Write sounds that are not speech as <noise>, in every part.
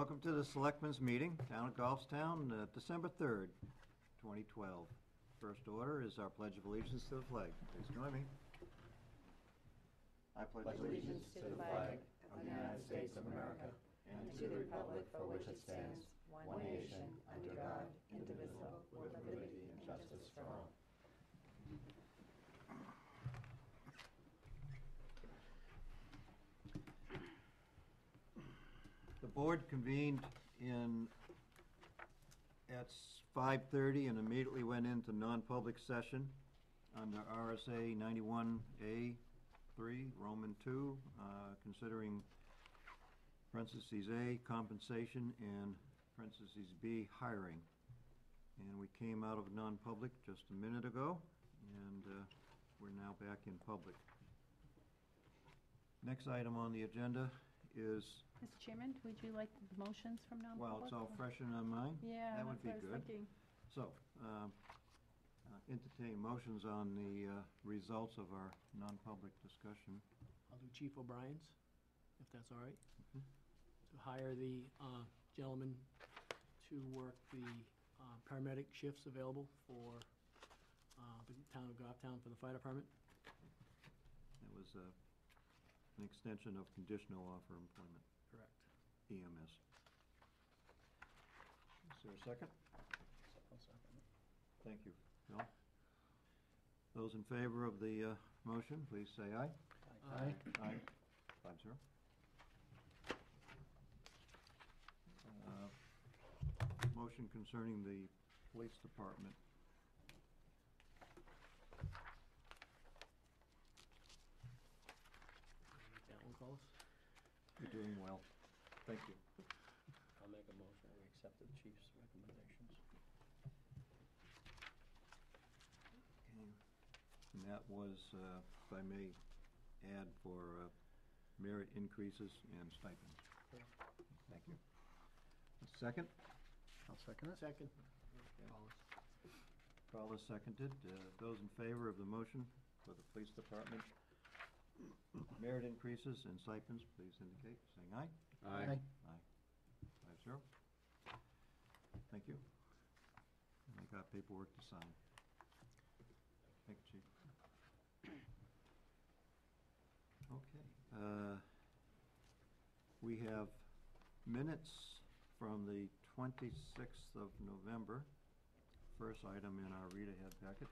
Welcome to the Selectmen's Meeting, Town of Goffstown, uh, December 3rd, 2012. First order is our Pledge of Allegiance to the flag. Please join me. I pledge allegiance to the flag of the United States of America and to the republic for which it stands, one nation, under God, indivisible, with liberty and justice for all. Board convened in, at 5:30 and immediately went into non-public session under RSA 91A 3, Roman 2, uh, considering parentheses A, compensation, and parentheses B, hiring. And we came out of non-public just a minute ago, and uh, we're now back in public. Next item on the agenda is Mr. Chairman, would you like the motions from non-public? well, it's all fresh in our mind. Yeah, that would that's what I be was good. thinking. So, um, uh, entertain motions on the uh, results of our non-public discussion. I'll do Chief O'Brien's, if that's all right. Mhm. To hire the uh, gentleman to work the uh, paramedic shifts available for uh, the town of Goffstown for the fire department. It was uh, an extension of conditional offer employment, Correct. EMS. Is there a second? Thank you, Bill. Those in favor of the uh, motion, please say aye. Aye. Aye. Five zero. Uh, Motion concerning the police department. Make Carlos? You're doing well. Thank you. I'll make a motion, we accept the chief's recommendations. Okay. And that was, uh, if I may add, for uh, merit increases and stipends. Thank you. Second? I'll second it. Second. Carlos. Carla seconded. Uh, Those in favor of the motion for the police department, merit increases and stipends, please indicate, saying aye. Aye. Aye. Five zero. Thank you. And I got paperwork to sign. Thank you, Chief. Okay. uh, We have minutes from the 26th of November. First item in our read-ahead packet.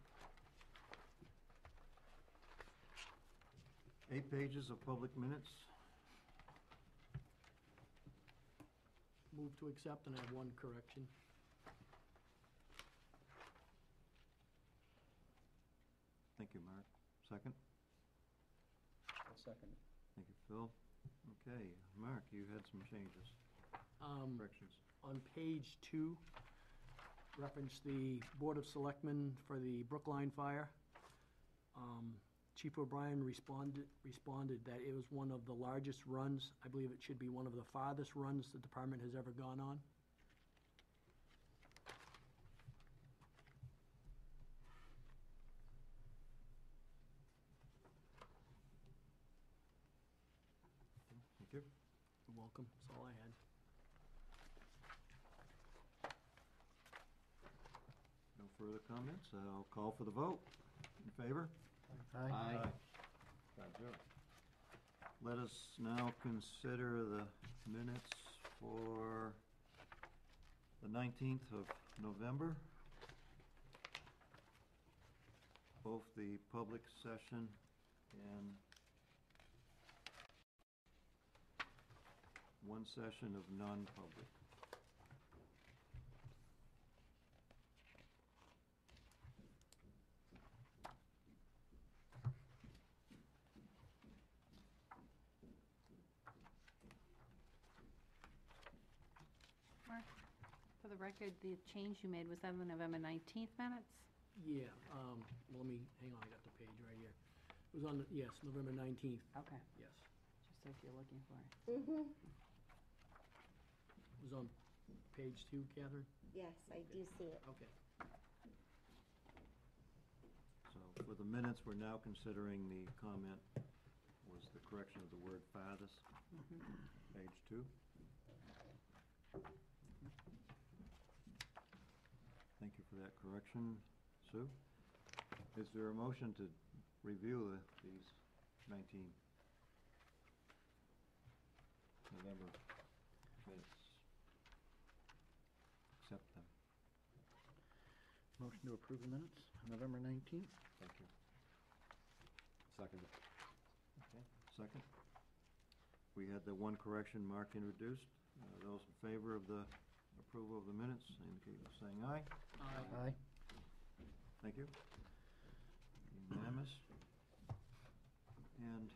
Eight pages of public minutes. Move to accept, and I have one correction. Thank you, Mark. Second? I'll second it. Thank you, Phil. Okay, Mark, you had some changes, Um, corrections. on page two, reference the Board of Selectmen for the Brookline fire. Um, Chief O'Brien responded, responded that it was one of the largest runs. I believe it should be one of the farthest runs the department has ever gone on. Thank you. You're welcome, that's all I had. No further comments. I'll call for the vote. In favor? Aye. Five zero. Let us now consider the minutes for the 19th of November. Both the public session and one session of non-public. Mark, for the record, the change you made, was that on the November 19th minutes? Yeah, um, well, let me, hang on, I got the page right here. It was on, the yes, November nineteenth, Okay, yes. just if you're looking for it. It was on page two, Catherine? Yes, I do see it. Okay. So for the minutes, we're now considering the comment was the correction of the word farthest, Mhm. page two. Correction, Sue. Is there a motion to review the, these nineteen November minutes? Accept them. Motion to approve the minutes, November nineteenth. Thank you. Second. Okay, second. We had the one correction Mark introduced. Uh, Those in favor of the approval of the minutes indicate by saying aye. Aye. Thank you. Unanimous. And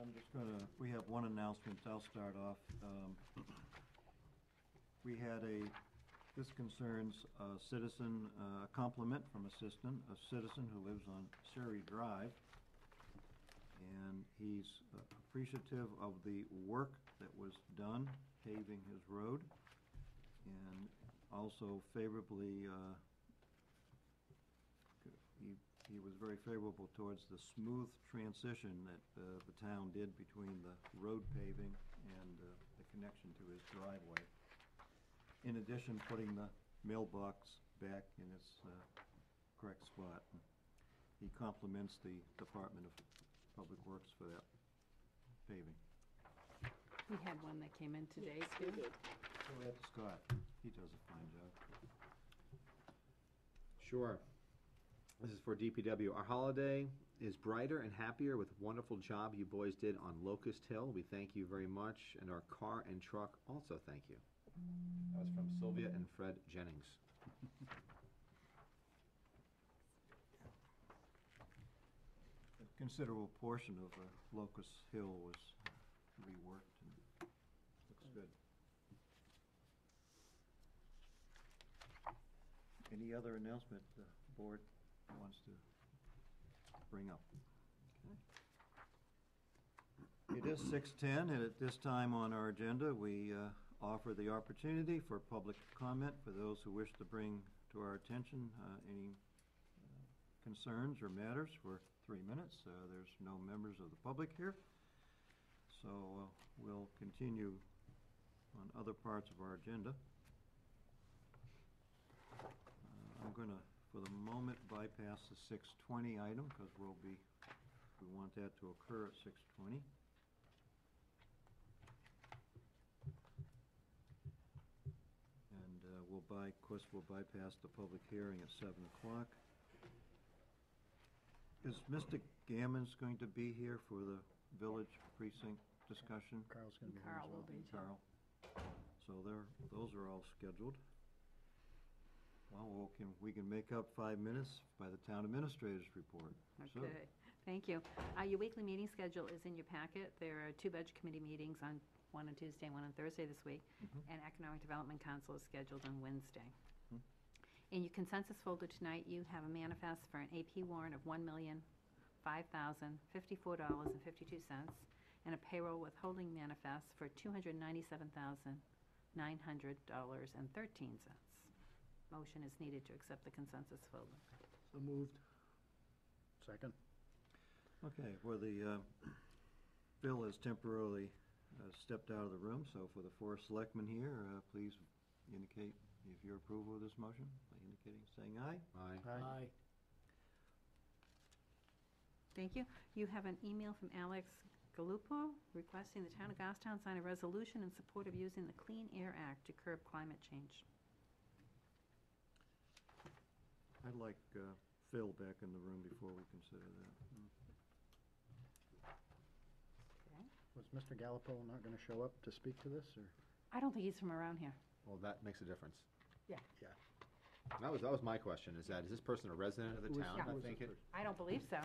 I'm just gonna, we have one announcement, I'll start off. Um, We had a, this concerns a citizen, uh, a compliment from a citizen, a citizen who lives on Surrey Drive. And he's uh, appreciative of the work that was done paving his road. And also favorably, uh, he, he was very favorable towards the smooth transition that uh, the town did between the road paving and uh, the connection to his driveway. In addition, putting the mailbox back in its uh, correct spot. He compliments the Department of Public Works for that paving. We had one that came in today, Yes, too. we did. So that's Scott, he does a fine job. Sure. This is for DPW. Our holiday is brighter and happier with wonderful job you boys did on Locust Hill. We thank you very much, and our car and truck also thank you. That was from Sylvia and Fred Jennings. A considerable portion of uh, Locust Hill was reworked and looks good. Any other announcement the board wants to bring up? It is six-ten, and at this time on our agenda, we uh, offer the opportunity for public comment for those who wish to bring to our attention uh, any uh, concerns or matters for three minutes. Uh, There's no members of the public here. So uh, we'll continue on other parts of our agenda. Uh, I'm going to, for the moment, bypass the 6:20 item because we'll be, we want that to occur at 6:20. We'll by, of course, we'll bypass the public hearing at seven o'clock. Is Mr. Gammons going to be here for the village precinct discussion? Carl's gonna be here as Carl well. will be, too. Carl? So there, those are all scheduled. Well, we can, we can make up five minutes by the town administrator's report. Sue? Okay, thank you. Uh, Your weekly meeting schedule is in your packet. There are two budget committee meetings on, one on Tuesday, one on Thursday this week, Mhm. and Economic Development Council is scheduled on Wednesday. Hmm. In your consensus folder tonight, you have a manifest for an AP warrant of one million, five thousand, fifty-four dollars and fifty-two cents, and a payroll withholding manifest for two hundred ninety-seven thousand, nine hundred dollars and thirteen cents. Motion is needed to accept the consensus folder. So moved. Second. Okay, well, the, uh, Bill is temporarily uh, stepped out of the room, so for the four selectmen here, uh, please indicate if your approval of this motion, by indicating, saying aye. Aye. Aye. Thank you. You have an email from Alex Galupo requesting the town of Goffstown sign a resolution in support of using the Clean Air Act to curb climate change. I'd like uh, Phil back in the room before we consider that. Was Mr. Gallopo not gonna show up to speak to this, or? I don't think he's from around here. Well, that makes a difference. Yeah. Yeah. That was, that was my question, is that, is this person a resident of the Who is- town? who I is think this it, I don't believe so.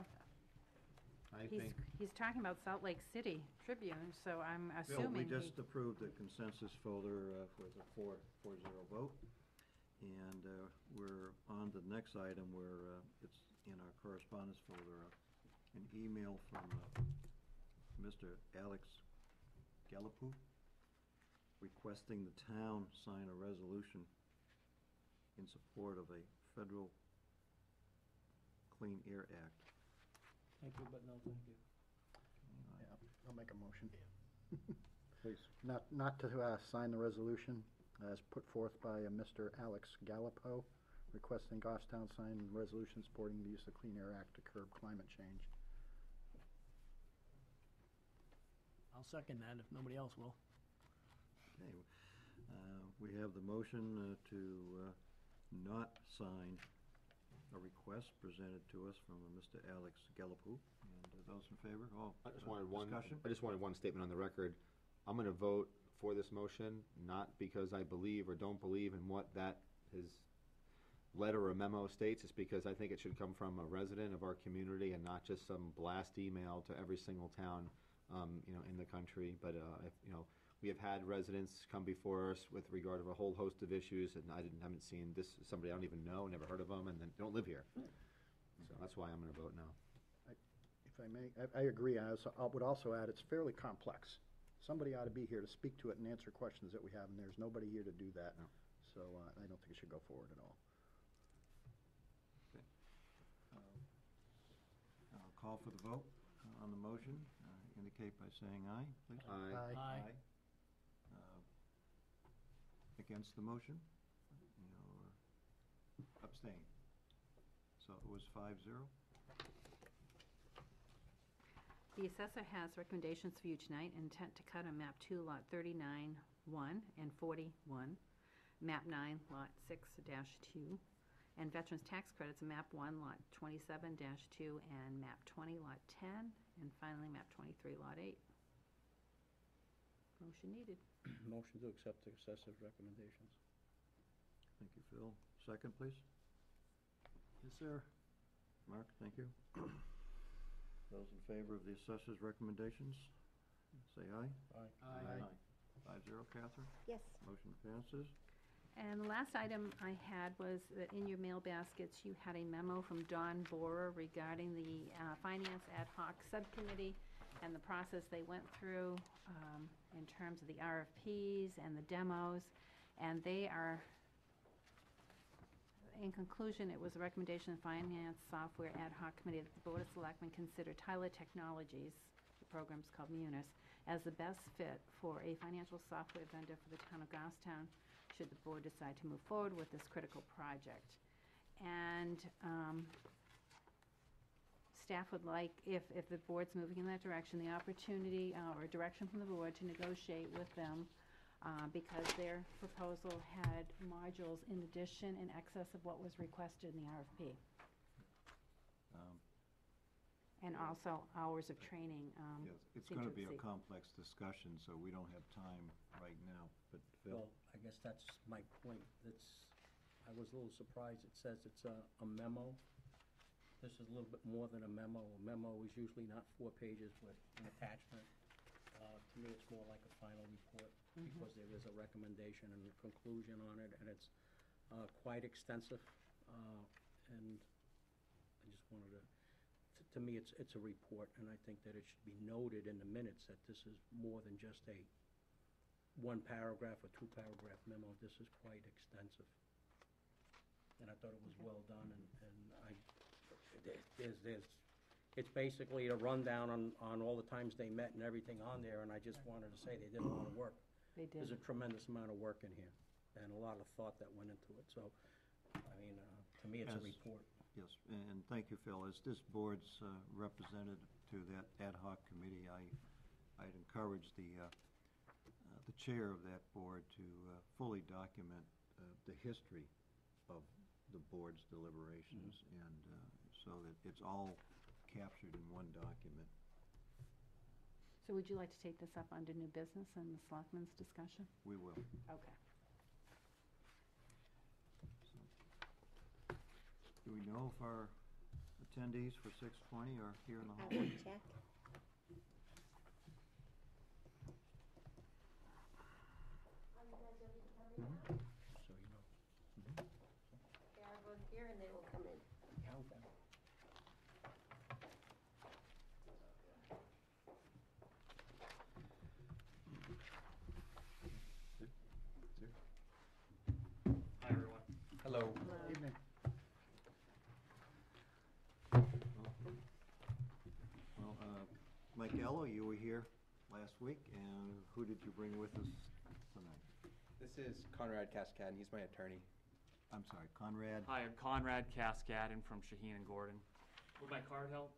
I He's, think, he's talking about Salt Lake City Tribune, so I'm Bill, we assuming he, just approved the consensus folder uh, for the four, four zero vote. And uh, we're on to the next item where uh, it's in our correspondence folder, uh, an email from uh, Mr. Alex Gallipo requesting the town sign a resolution in support of a federal Clean Air Act. Thank you, but no thank you. Yeah, I'll make a motion. <laughs> Please. Not, not to uh, sign the resolution as put forth by uh, Mr. Alex Gallipo, requesting Goffstown sign a resolution supporting the use of Clean Air Act to curb climate change. I'll second that if nobody else will. Okay, uh, we have the motion uh, to uh, not sign a request presented to us from a Mr. Alex Gallipo. And uh, those in favor? Oh, I just uh, wanted one, Discussion? I just wanted one statement on the record. I'm gonna vote for this motion, not because I believe or don't believe in what that, his letter or memo states, it's because I think it should come from a resident of our community and not just some blast email to every single town, um, you know, in the country. But, uh, if, you know, we have had residents come before us with regard to a whole host of issues, and I didn't, haven't seen this, somebody I don't even know, never heard of them, and then don't live here. So that's why I'm gonna vote no. If I may, I, I agree. I also, I would also add, it's fairly complex. Somebody ought to be here to speak to it and answer questions that we have, and there's nobody here to do that. No. So, uh, I don't think it should go forward at all. I'll call for the vote uh, on the motion. Indicate by saying aye, please. Aye. Aye. Uh, Against the motion? You or abstain? So it was five zero? The assessor has recommendations for you tonight, intent to cut on map two, lot thirty-nine, one, and forty-one, map nine, lot six dash two, and veterans tax credits, map one, lot twenty-seven dash two, and map twenty, lot ten, and finally, map twenty-three, lot eight. Motion needed. <clears throat> Motion to accept the assessor's recommendations. Thank you, Phil. Second, please. Yes, sir. Mark, thank you. <clears throat> Those in favor of the assessor's recommendations, say aye. aye. Aye. Five zero, Catherine. Yes. Motion passes. And the last item I had was that in your mail baskets, you had a memo from Don Borer regarding the uh, Finance Ad hoc Subcommittee and the process they went through um, in terms of the RFPs and the demos. And they are, in conclusion, it was a recommendation of the Finance Software Ad hoc Committee that the Board of Selectmen consider Tyler Technologies, the program's called Munis, as the best fit for a financial software vendor for the town of Goffstown should the board decide to move forward with this critical project. And um, staff would like, if, if the board's moving in that direction, the opportunity uh, or direction from the board to negotiate with them uh, because their proposal had modules in addition in excess of what was requested in the RFP. Um, And also hours of training. um, Yes, it's gonna be a exceed. complex discussion, so we don't have time right now, but Phil? Well, I guess that's my point. It's, I was a little surprised. It says it's a, a memo. This is a little bit more than a memo. A memo is usually not four pages with an attachment. Uh, to me, it's more like a final report because there is a recommendation and a conclusion on it and it's, uh, quite extensive. Uh, and I just wanted to, to- to me, it's, it's a report and I think that it should be noted in the minutes that this is more than just a one paragraph or two paragraph memo, this is quite extensive. And I thought it was well done, and, and I, there- there's, there's, it's basically a rundown on, on all the times they met and everything on there, and I just wanted to say they did a lot of work. They There's did. a tremendous amount of work in here, and a lot of thought that went into it, so, I mean, uh, to me, it's a As- report. Yes, and thank you, Phil. As this board's uh, representative to that ad hoc committee, I, I'd encourage the, uh, the chair of that board to uh, fully document uh, the history of the board's deliberations, and uh, so that it's all captured in one document. So would you like to take this up under new business and the selectmen's discussion? We will. Okay. Do we know if our attendees for six twenty are here in the I hallway? will check. So, you know. They are both here and they will come in. Hello. Evening. Uh, Mike you were here last week, and who did you bring with us tonight? This is Conrad Cascade, he's my attorney. I'm sorry, Conrad? Hi, I'm Conrad Cascadin from Shaheen and Gordon. Would my card help?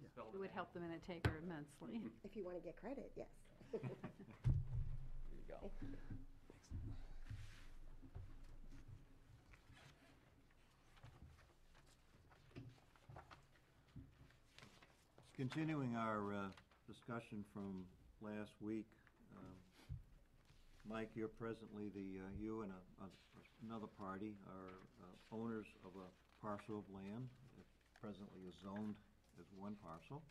Yeah. It would name. help the minute taker immensely. <laughs> If you want to get credit, yes. <laughs> Here you go. Continuing our uh, discussion from last week, um, Mike, you're presently the, uh, you and a- a- another party are uh, owners of a parcel of land that presently is zoned as one parcel.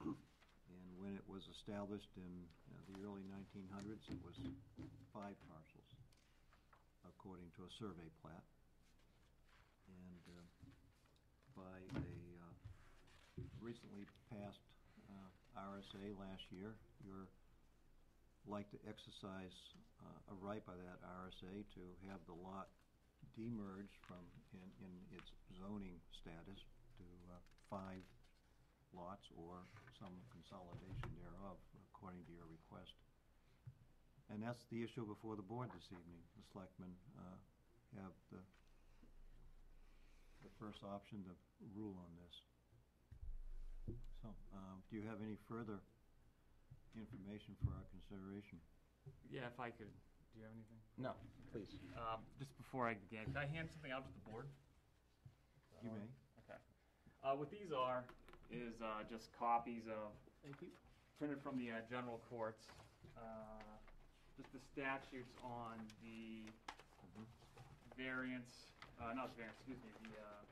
And when it was established in uh, the early 1900s, it was five parcels, according to a survey plat. And uh, by a uh, recently passed uh, RSA last year, you're like to exercise uh, a right by that RSA to have the lot demerged from, in, in its zoning status to uh, five lots or some consolidation thereof, according to your request. And that's the issue before the board this evening. The selectmen uh, have the, the first option to rule on this. So, uh, do you have any further information for our consideration? Yeah, if I could, do you have anything? No, please. Um, just before I begin, can I hand something out to the board? You may. Okay. Uh, what these are is, uh, just copies of, Thank you. printed from the, uh, general courts, uh, just the statutes on the variance, uh, not variance, excuse me, the, uh,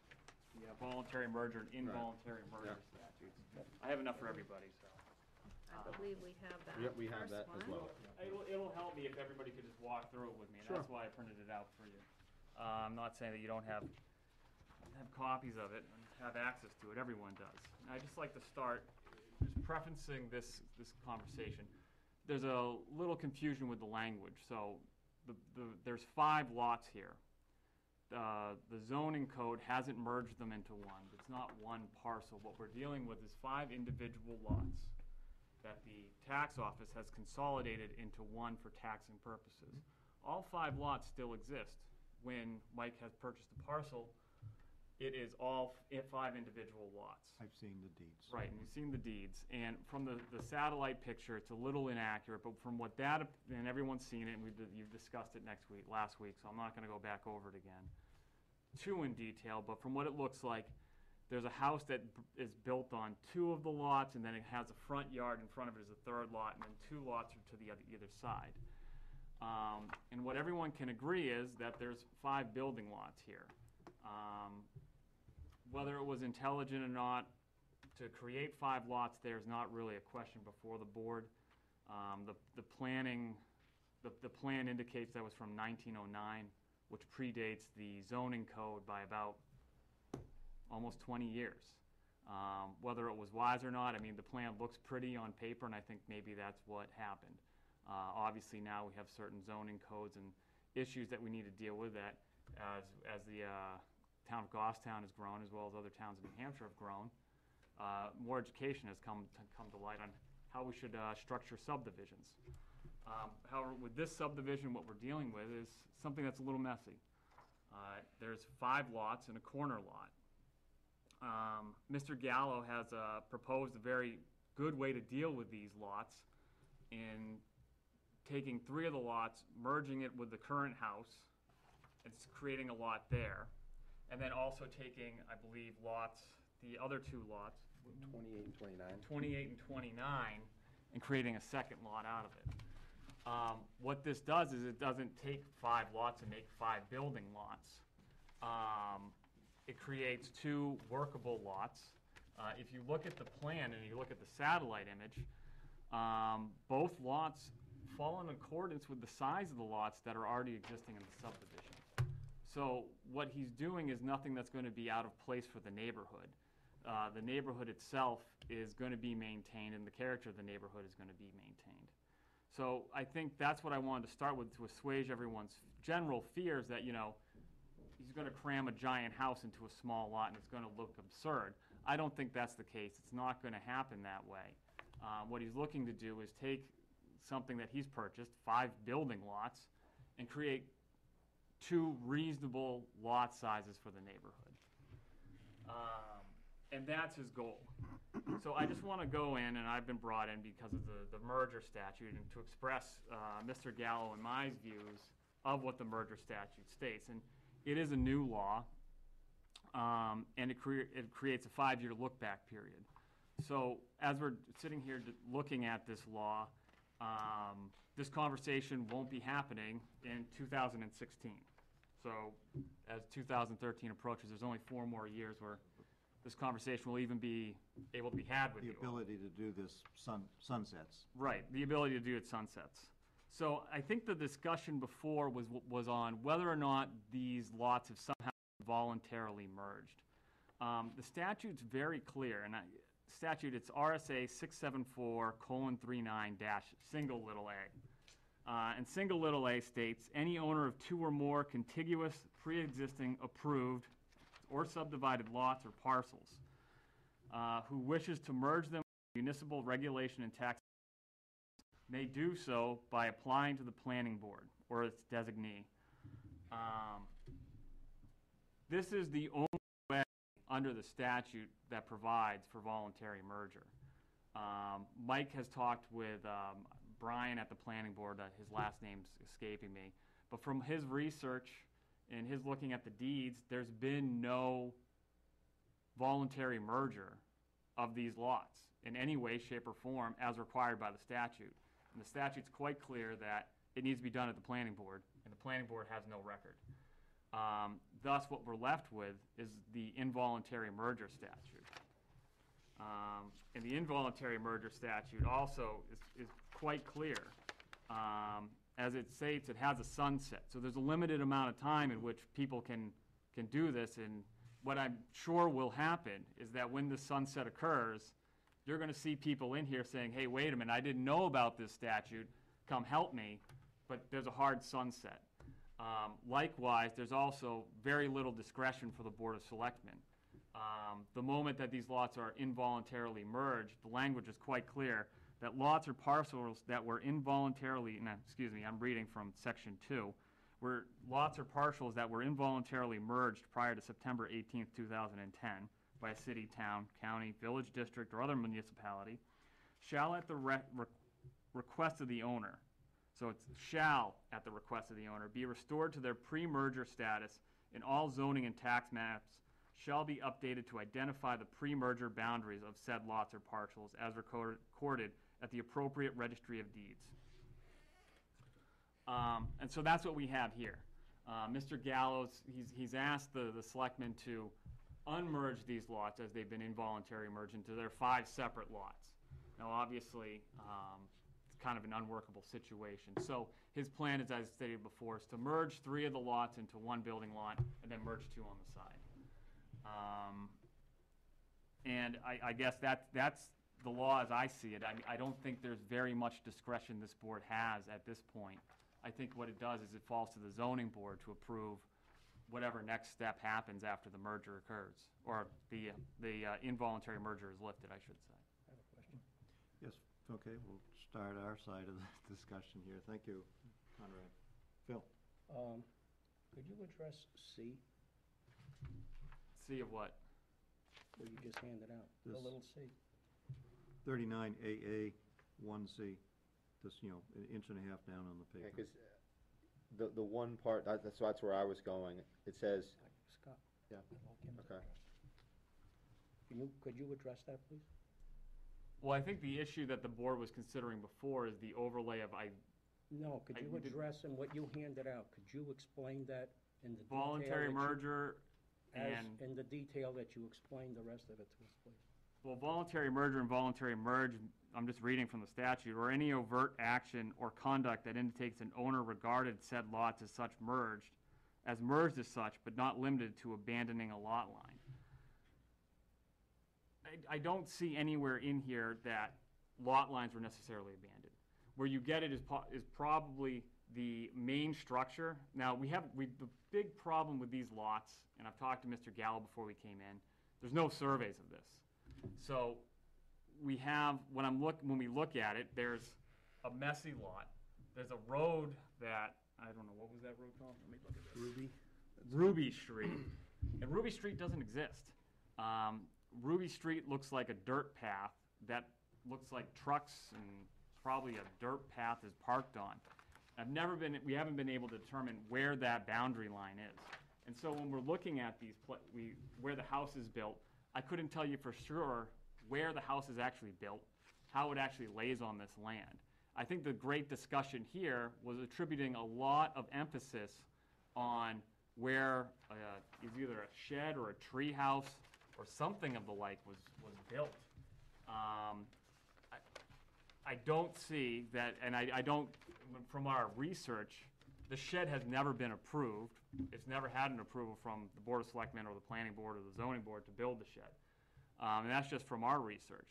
the uh, voluntary merger and involuntary merger statutes. I have enough for everybody, so. I believe we have that Yep, we have first that as one. well. It'll, it'll help me if everybody could just walk through it with me, and that's why I printed it out for you. Uh, I'm not saying that you don't have, have copies of it and have access to it, everyone does. And I'd just like to start, just prefacing this, this conversation. There's a little confusion with the language, so the, the, there's five lots here. Uh, the zoning code hasn't merged them into one, it's not one parcel. What we're dealing with is five individual lots that the tax office has consolidated into one for taxing purposes. All five lots still exist. When Mike has purchased the parcel, it is all f- five individual lots. I've seen the deeds. Right, and you've seen the deeds, and from the, the satellite picture, it's a little inaccurate, but from what that, ap- and everyone's seen it, and we've, you've discussed it next week, last week, so I'm not gonna go back over it again too in detail, but from what it looks like, there's a house that b- is built on two of the lots, and then it has a front yard in front of it as a third lot, and then two lots are to the other, either side. Um, and what everyone can agree is that there's five building lots here. Um, whether it was intelligent or not, to create five lots there is not really a question before the board. Um, the, the planning, the, the plan indicates that was from nineteen oh nine, which predates the zoning code by about almost twenty years. Um, whether it was wise or not, I mean, the plan looks pretty on paper, and I think maybe that's what happened. Uh, obviously now we have certain zoning codes and issues that we need to deal with that as, as the, uh, town of Goffstown has grown, as well as other towns in New Hampshire have grown. Uh, more education has come, to come to light on how we should, uh, structure subdivisions. Um, however, with this subdivision, what we're dealing with is something that's a little messy. Uh, there's five lots and a corner lot. Um, Mr. Gallo has, uh, proposed a very good way to deal with these lots in taking three of the lots, merging it with the current house, it's creating a lot there, and then also taking, I believe, lots, the other two lots, Twenty-eight and twenty-nine. 28 and 29 and creating a second lot out of it. Um, What this does is it doesn't take five lots and make five building lots. Um, It creates two workable lots. Uh, If you look at the plan and you look at the satellite image, um, both lots fall in accordance with the size of the lots that are already existing in the subdivision. So what he's doing is nothing that's going to be out of place for the neighborhood. Uh, the neighborhood itself is going to be maintained and the character of the neighborhood is going to be maintained. So I think that's what I wanted to start with, to assuage everyone's general fears that, you know, he's going to cram a giant house into a small lot and it's going to look absurd. I don't think that's the case. It's not going to happen that way. Um, what he's looking to do is take something that he's purchased, five building lots, and create two reasonable lot sizes for the neighborhood. Um, and that's his goal. So I just want to go in, and I've been brought in because of the, the merger statute, and to express uh, Mr. Gallo and my views of what the merger statute states. And it is a new law, um, and it, crea- it creates a five-year look-back period. So as we're sitting here looking at this law, um, this conversation won't be happening in 2016. So as 2013 approaches, there's only four more years where this conversation will even be able to be had with The you. all. ability to do this sun, sunsets. Right, the ability to do it sunsets. So I think the discussion before was, was on whether or not these lots have somehow voluntarily merged. Um, the statute's very clear, and I, statute, it's RSA six seven four colon three nine dash single little a. Uh, and single little a states, any owner of two or more contiguous, pre-existing, approved, or subdivided lots or parcels, uh, who wishes to merge them with municipal regulation and tax may do so by applying to the planning board or its designee. Um, This is the only way under the statute that provides for voluntary merger. Um, Mike has talked with um, Brian at the planning board, uh, his last name's escaping me, but from his research and his looking at the deeds, there's been no voluntary merger of these lots in any way, shape, or form as required by the statute. And the statute's quite clear that it needs to be done at the planning board, and the planning board has no record. Um, thus, what we're left with is the involuntary merger statute. Um, and the involuntary merger statute also is, is quite clear. Um, as it states, it has a sunset, so there's a limited amount of time in which people can, can do this, and what I'm sure will happen is that when the sunset occurs, you're gonna see people in here saying, hey, wait a minute, I didn't know about this statute, come help me, but there's a hard sunset. Um, likewise, there's also very little discretion for the Board of Selectmen. Um, the moment that these lots are involuntarily merged, the language is quite clear that lots or parcels that were involuntarily, no, excuse me, I'm reading from section two, where lots or parcels that were involuntarily merged prior to September eighteenth, two thousand and ten, by a city, town, county, village, district, or other municipality, shall at the re- re- request of the owner, so it's shall, at the request of the owner, be restored to their pre-merger status and all zoning and tax maps shall be updated to identify the pre-merger boundaries of said lots or parcels as recorded at the appropriate registry of deeds. Um, and so that's what we have here. Uh, Mr. Gallo's, he's, he's asked the, the selectmen to unmerge these lots as they've been involuntary merged into their five separate lots. Now, obviously, um, it's kind of an unworkable situation. So his plan, as I stated before, is to merge three of the lots into one building lot and then merge two on the side. Um, and I, I guess that's, that's the law as I see it. I, I don't think there's very much discretion this board has at this point. I think what it does is it falls to the zoning board to approve whatever next step happens after the merger occurs, or the, the uh, involuntary merger is lifted, I should say. I have a question. Yes, okay, we'll start our side of the <laughs> discussion here. Thank you, Conrad. Phil? Um, could you address C, See of what? what you just handed out? The This- little C. Thirty-nine AA, one C, just, you know, an inch and a half down on the Yeah, paper. 'cause, uh, the, the one part, that- that's, that's where I was going. It says, Scott? Yeah, I'd like him to okay. address. Can you, could you address that, please? Well, I think the issue that the board was considering before is the overlay of I, No, could I- you you did- address and what you handed out, could you explain that in the detail voluntary that you- merger As, and, in the detail that you explained the rest of it to us, please? Well, voluntary merger and voluntary merge, I'm just reading from the statute, or any overt action or conduct that indicates an owner regarded said lots as such merged, as merged as such, but not limited to abandoning a lot line. I, I don't see anywhere in here that lot lines were necessarily abandoned. Where you get it is po- is probably the main structure. Now, we have, we, the big problem with these lots, and I've talked to Mr. Gallo before we came in, there's no surveys of this. So we have, when I'm look, when we look at it, there's a messy lot. There's a road that, I don't know, what was that road called? Let me look at this. Ruby? Ruby Street. And Ruby Street doesn't exist. Um, Ruby Street looks like a dirt path that looks like trucks and probably a dirt path is parked on. I've never been, we haven't been able to determine where that boundary line is. And so when we're looking at these, pla- we, where the house is built, I couldn't tell you for sure where the house is actually built, how it actually lays on this land. I think the great discussion here was attributing a lot of emphasis on where uh, is either a shed or a tree house or something of the like was, was built. Um, I, I don't see that, and I, I don't, from our research, the shed has never been approved. It's never had an approval from the Board of Selectmen or the Planning Board or the Zoning Board to build the shed. Um, and that's just from our research.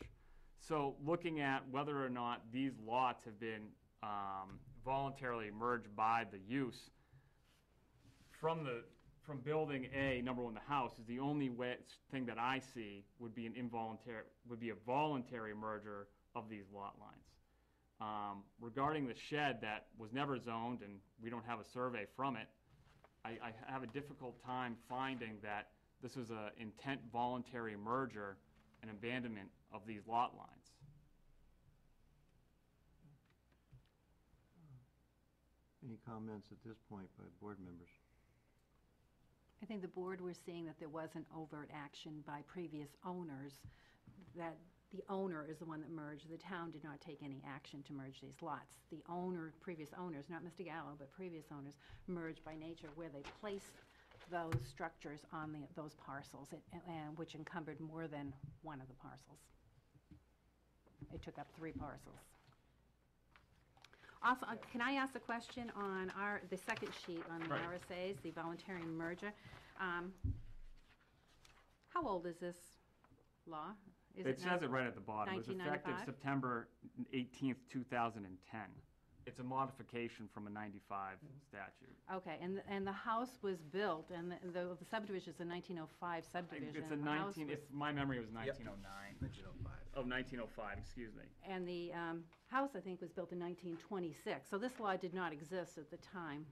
So looking at whether or not these lots have been, um, voluntarily merged by the use, from the, from building A, number one, the house, is the only way, thing that I see would be an involuntary, would be a voluntary merger of these lot lines. Um, regarding the shed that was never zoned and we don't have a survey from it, I, I have a difficult time finding that this was a intent voluntary merger and abandonment of these lot lines. Any comments at this point by board members? I think the board was seeing that there wasn't overt action by previous owners, that the owner is the one that merged. The town did not take any action to merge these lots. The owner, previous owners, not Mr. Gallo, but previous owners, merged by nature where they placed those structures on the, those parcels, and- and, which encumbered more than one of the parcels. It took up three parcels. Also, uh, can I ask a question on our, the second sheet on the Right. RSA's, the voluntary merger? Um, How old is this law? Is It now- says it right at the bottom. It was effective 1995? September eighteenth, two thousand and ten. It's a modification from a ninety-five statute. Okay, and, the- and the house was built, and the- the the subdivision is a 1905 I- subdivision. It's a the house nineteen, was- if my memory was nineteen oh nine, Nineteen oh five. of nineteen oh five, excuse me. And the um, house, I think, was built in 1926, so this law did not exist at the time.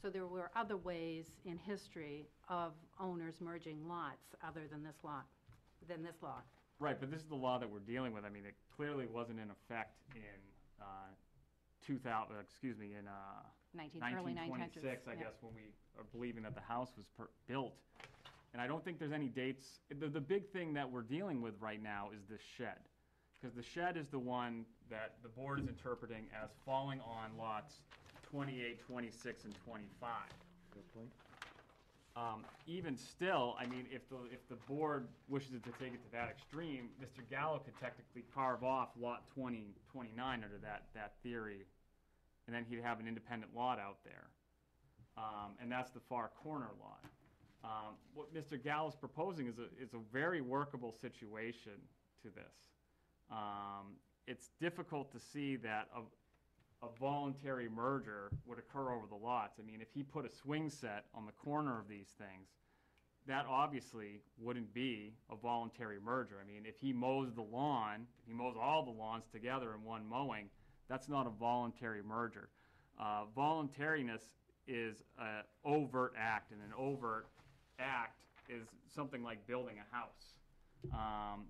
So there were other ways in history of owners merging lots other than this lot, than this law. Right, but this is the law that we're dealing with. I mean, it clearly wasn't in effect in, uh, two thou, uh, excuse me, in, uh, 19, early 1900s. 1926, I yeah. guess, when we are believing that the house was per- built. And I don't think there's any dates. The, the big thing that we're dealing with right now is the shed. Because the shed is the one that the board is interpreting as falling on lots 28, 26, and 25. Good point. Um, even still, I mean, if the, if the board wishes it to take it to that extreme, Mr. Gallo could technically carve off lot 20, 29 under that, that theory, and then he'd have an independent lot out there. Um, and that's the far corner lot. Um, what Mr. Gallo's proposing is a, is a very workable situation to this. Um, it's difficult to see that a, a voluntary merger would occur over the lots. I mean, if he put a swing set on the corner of these things, that obviously wouldn't be a voluntary merger. I mean, if he mows the lawn, if he mows all the lawns together in one mowing, that's not a voluntary merger. Uh, voluntariness is an overt act, and an overt act is something like building a house. Um,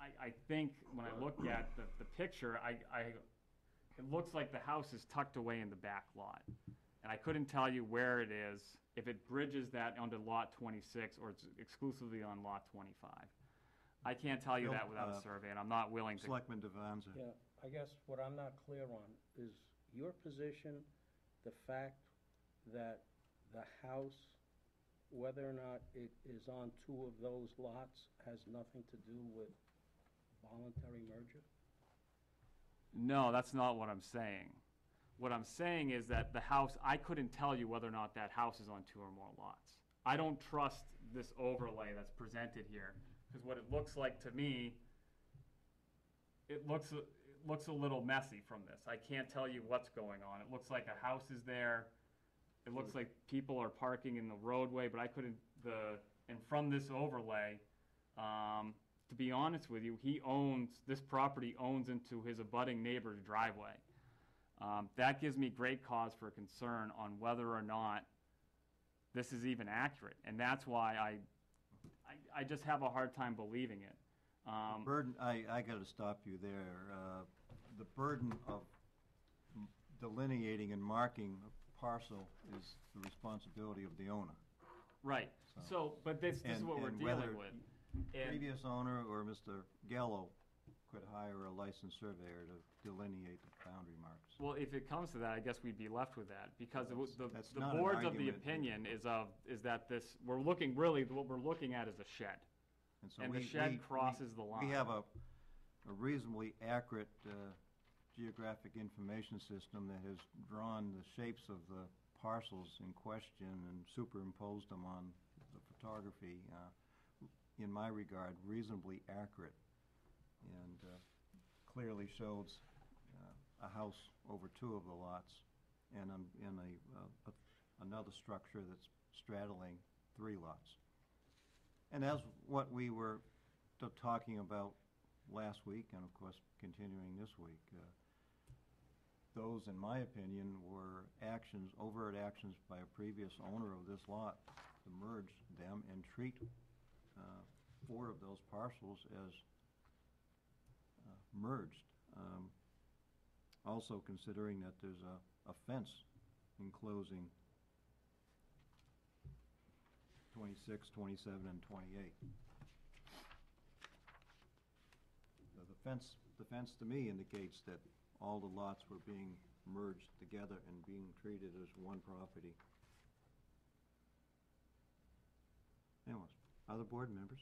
I, I think when I look at the, the picture, I, I, it looks like the house is tucked away in the back lot. And I couldn't tell you where it is, if it bridges that onto lot twenty-six or it's exclusively on lot twenty-five. I can't tell you that without uh, a survey, and I'm not willing to. Selectman D'Avanza. Yeah, I guess what I'm not clear on is your position, the fact that the house, whether or not it is on two of those lots, has nothing to do with voluntary merger? No, that's not what I'm saying. What I'm saying is that the house, I couldn't tell you whether or not that house is on two or more lots. I don't trust this overlay that's presented here, because what it looks like to me, it looks, it looks a little messy from this. I can't tell you what's going on. It looks like a house is there. It looks like people are parking in the roadway, but I couldn't, the, and from this overlay, um, to be honest with you, he owns, this property owns into his abutting neighbor's driveway. Um, that gives me great cause for concern on whether or not this is even accurate, and that's why I, I, I just have a hard time believing it. Um, Burden, I, I gotta stop you there. Uh, The burden of m- delineating and marking a parcel is the responsibility of the owner. right, So- but this, this is And- what we're and dealing whether with. And- Previous owner or Mr. Gallo could hire a licensed surveyor to delineate the boundary marks. Well, if it comes to that, I guess we'd be left with that, because it was- the, That's the not an boards of the argument. opinion is of, is that this, we're looking, really, what we're looking at is a shed. so And the we- shed we- we- crosses the line. We have a, a reasonably accurate uh, geographic information system that has drawn the shapes of the parcels in question and superimposed them on the photography, uh, in my regard, reasonably accurate. And uh, clearly shows uh, a house over two of the lots and an- and a, uh, a- another structure that's straddling three lots. And that's what we were t- talking about last week, and of course, continuing this week. Uh, Those, in my opinion, were actions, overt actions by a previous owner of this lot to merge them and treat uh, four of those parcels as uh, merged. Um, Also considering that there's a, a fence enclosing 26, 27, and 28. So The fence, the fence to me indicates that all the lots were being merged together and being treated as one property. Anyways, other board members?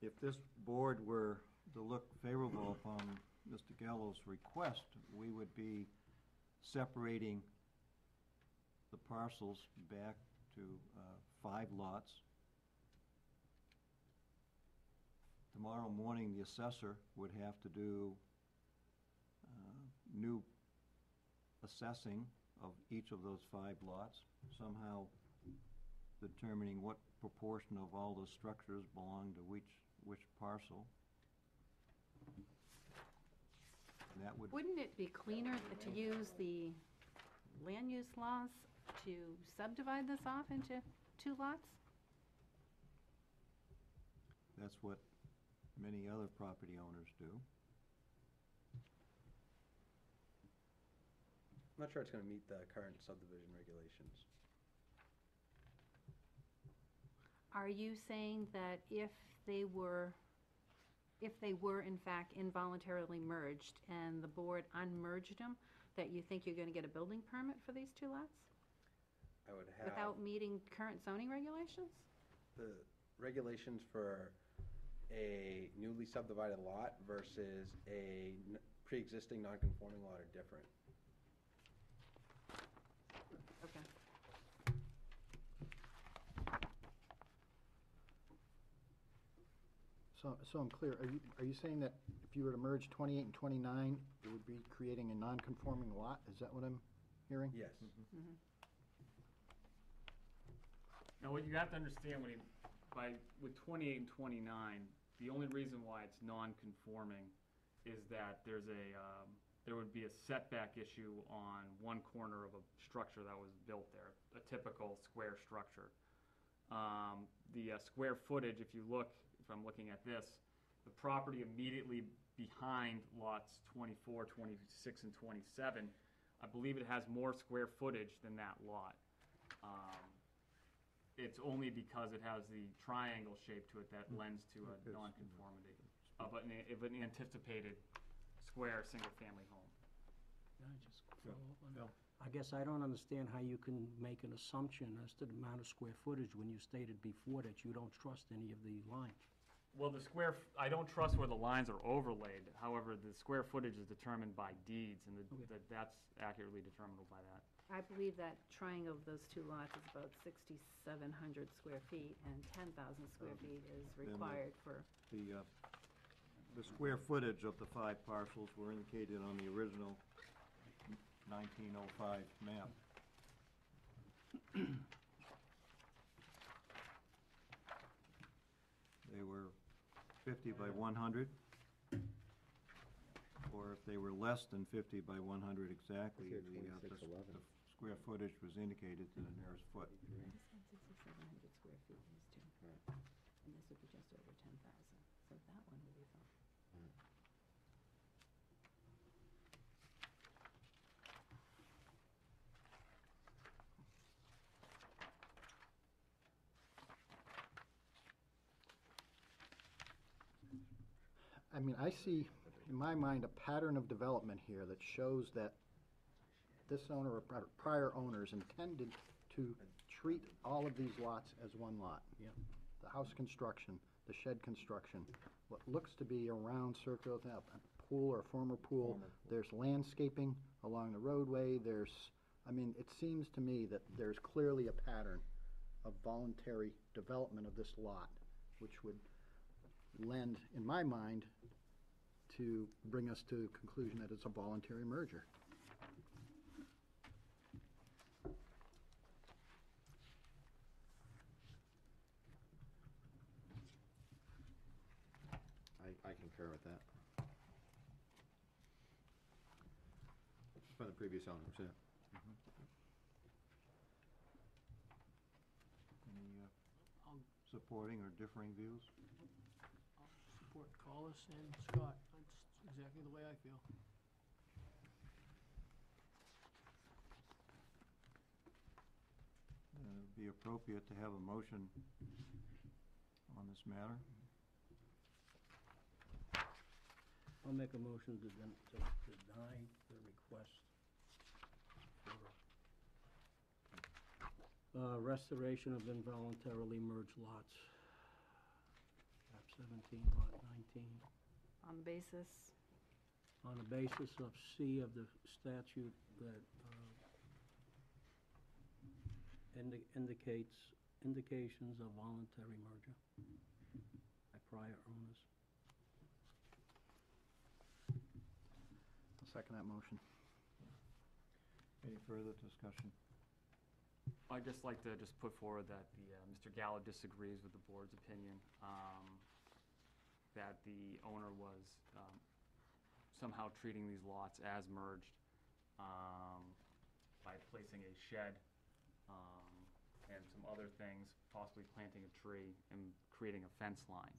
If, if this board were to look favorable upon Mr. Gallo's request, we would be separating the parcels back to uh, five lots. Tomorrow morning, the assessor would have to do uh, new assessing of each of those five lots, somehow determining what proportion of all those structures belong to which, which parcel. And that would, Wouldn't it be cleaner to use the land use laws to subdivide this off into two lots? that's what many other property owners do. I'm not sure it's gonna meet the current subdivision regulations. Are you saying that if they were, if they were in fact involuntarily merged and the board unmerged them, that you think you're gonna get a building permit for these two lots? I would have Without meeting current zoning regulations? the regulations for a newly subdivided lot versus a n- pre-existing non-conforming lot are different. Okay. So, so I'm clear, are you, are you saying that if you were to merge twenty-eight and twenty-nine, it would be creating a non-conforming lot? Is that what I'm hearing? Yes. Now, what you have to understand when you, by, with twenty-eight and twenty-nine, the only reason why it's non-conforming is that there's a, um, there would be a setback issue on one corner of a structure that was built there, a typical square structure. Um, the uh, square footage, if you look, if I'm looking at this, the property immediately behind lots 24, 26, and twenty-seven, I believe it has more square footage than that lot. Um, it's only because it has the triangle shape to it that lends to a nonconformity of an, of an anticipated square, single-family home. Can I just Yeah. follow up on that? I guess I don't understand how you can make an assumption as to the amount of square footage when you stated before that you don't trust any of the lines. Well, the square, f- I don't trust where the lines are overlaid, however, the square footage is determined by deeds, and the- that, that's accurately determinable by that. I believe that triangle of those two lots is about sixty-seven hundred square feet, and ten thousand square feet is the- required for, The, uh, the square footage of the five parcels were indicated on the original nineteen oh five map. <coughs> They were fifty by one hundred. Or if they were less than fifty by one hundred exactly, Here, the, uh, the s- 2611. the square footage was indicated to the nearest foot. I just sixty-seven hundred square feet, these two. And this would be just over ten thousand, so that one would be fine. I mean, I see, in my mind, a pattern of development here that shows that this owner or pri- prior owners intended to treat all of these lots as one lot. Yep. The house construction, the shed construction, what looks to be a round circle, a pool or former pool. There's landscaping along the roadway, there's, I mean, it seems to me that there's clearly a pattern of voluntary development of this lot, which would lend, in my mind, to bring us to a conclusion that it's a voluntary merger. I, I concur with that. From the previous owners, yeah. Any, uh, I'll supporting or differing views? support Collis and Scott. That's exactly the way I feel. Uh, it'd be appropriate to have a motion on this matter. I'll make a motion to den- to deny the request for uh, restoration of involuntarily merged lots. Map seventeen, lot nineteen, On the basis, on the basis of C of the statute that uh, indi- indicates, indications of voluntary merger by prior owners. I'll second that motion. Any further discussion? I'd just like to just put forward that the, uh, Mr. Gallo disagrees with the board's opinion, um, that the owner was, um, somehow treating these lots as merged, um, by placing a shed, um, and some other things, possibly planting a tree and creating a fence line.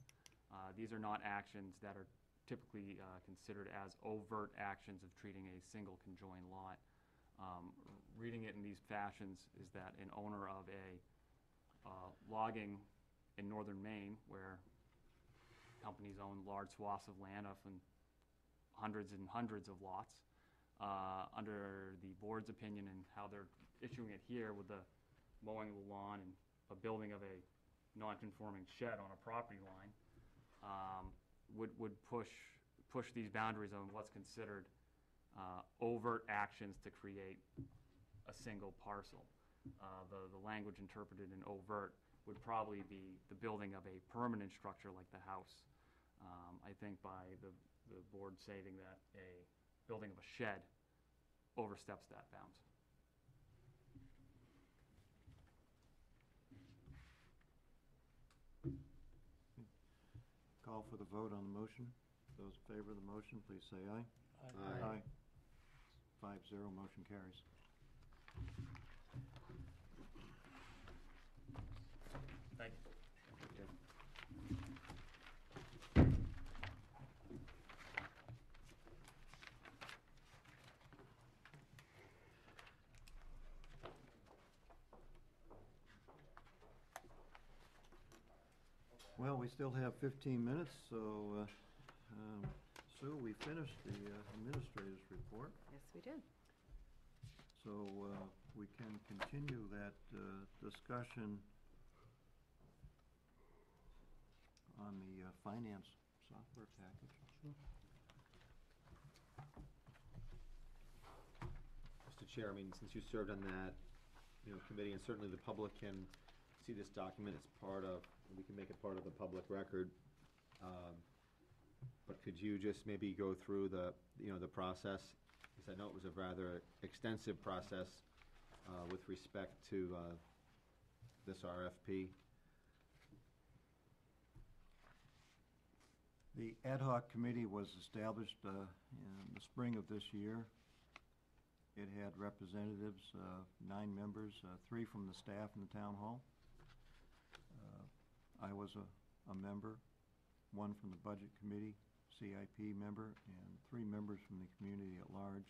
Uh, these are not actions that are typically, uh, considered as overt actions of treating a single conjoined lot um, reading it in these fashions is that an owner of a uh, logging in northern Maine, where companies own large swaths of land, often hundreds and hundreds of lots, uh, under the board's opinion and how they're issuing it here with the mowing of the lawn and a building of a non-conforming shed on a property line, um, would, would push, push these boundaries on what's considered uh, overt actions to create a single parcel. Uh, The, the language interpreted in overt would probably be the building of a permanent structure like the house. Um, I think by the, the board stating that a building of a shed oversteps that bounds. Call for the vote on the motion. Those in favor of the motion, please say aye. Aye. Five zero, motion carries. Thank you. Well, we still have fifteen minutes, so, uh, um, Sue, we finished the uh, administrator's report. yes, we did. So uh, we can continue that uh, discussion on the uh, finance software package. Mr. Chair, I mean, since you served on that, you know, committee, and certainly the public can see this document as part of, we can make it part of the public record. Um, But could you just maybe go through the, you know, the process? Because I know it was a rather extensive process uh, with respect to uh, this RFP. The ad hoc committee was established uh, in the spring of this year. It had representatives, uh, nine members, uh, three from the staff in the town hall. I was a, a member, one from the budget committee, CIP member, and three members from the community at large.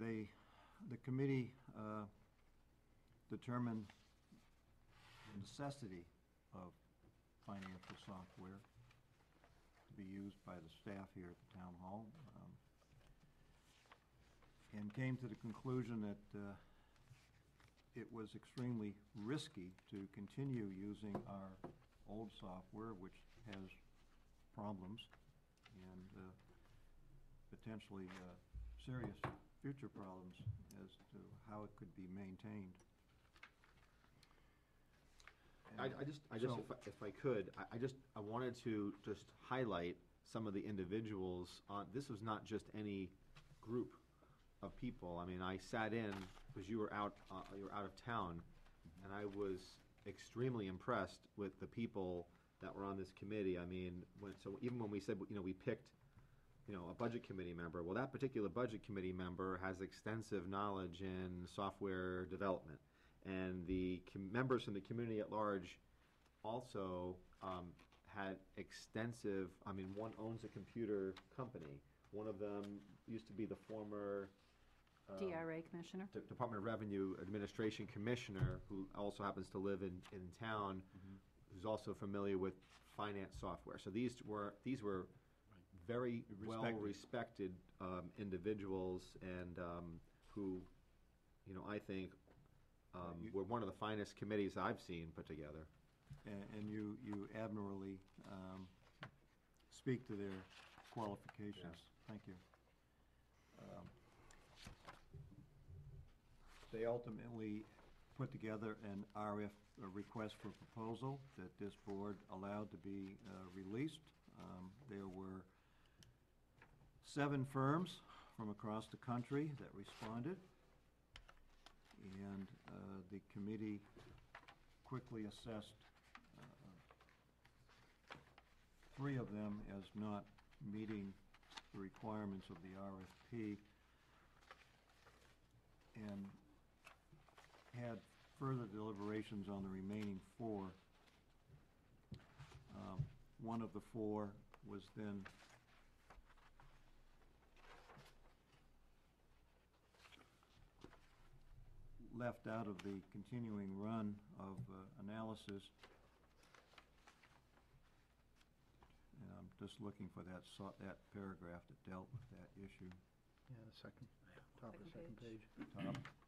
They, the committee uh, determined the necessity of financial software to be used by the staff here at the town hall. um, And came to the conclusion that uh, it was extremely risky to continue using our old software, which has problems and uh, potentially uh, serious future problems as to how it could be maintained. I, I just, I just, so- if I, if I could, I, I just, I wanted to just highlight some of the individuals on, this was not just any group of people. I mean, I sat in, because you were out, uh, you were out of town, and I was extremely impressed with the people that were on this committee. I mean, when, so even when we said, you know, we picked, you know, a budget committee member, well, that particular budget committee member has extensive knowledge in software development. And the com- members from the community at large also um, had extensive, I mean, one owns a computer company. One of them used to be the former um, DRA Commissioner? De- Department of Revenue Administration Commissioner, who also happens to live in, in town, who's also familiar with finance software. So these were, these were very well-respected um, individuals and um, who, you know, I think um, you- were one of the finest committees I've seen put together. And, and you, you admirably, um, speak to their qualifications. Thank you. Um, They ultimately put together an RF, a request for proposal that this board allowed to be, uh, released. Um, there were seven firms from across the country that responded. And, uh, the committee quickly assessed uh, three of them as not meeting the requirements of the RFP and had further deliberations on the remaining four. Um, One of the four was then left out of the continuing run of uh, analysis. And I'm just looking for that, so- that paragraph that dealt with that issue. Yeah, the second, top of the second Second page. Top.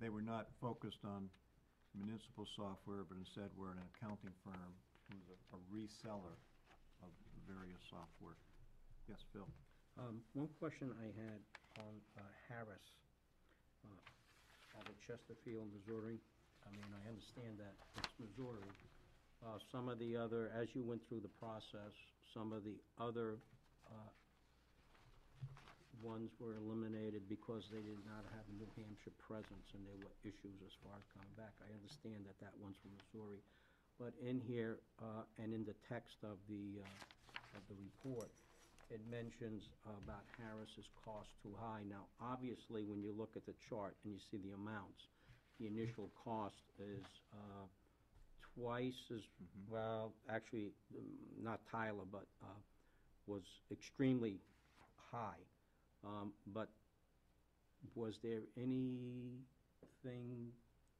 They were not focused on municipal software, but instead were an accounting firm who's a a reseller of various software. Yes, Phil? Um, one question I had on, uh, Harris, uh, out of Chesterfield, Missouri. I mean, I understand that it's Missouri. Uh, some of the other, as you went through the process, some of the other, uh, ones were eliminated because they did not have a New Hampshire presence and there were issues as far as coming back. I understand that that one's from Missouri. But in here, uh, and in the text of the, uh, of the report, it mentions about Harris's cost too high. Now, obviously, when you look at the chart and you see the amounts, the initial cost is, uh, twice as, well, actually, mm, not Tyler, but, uh, was extremely high. Um, but was there anything,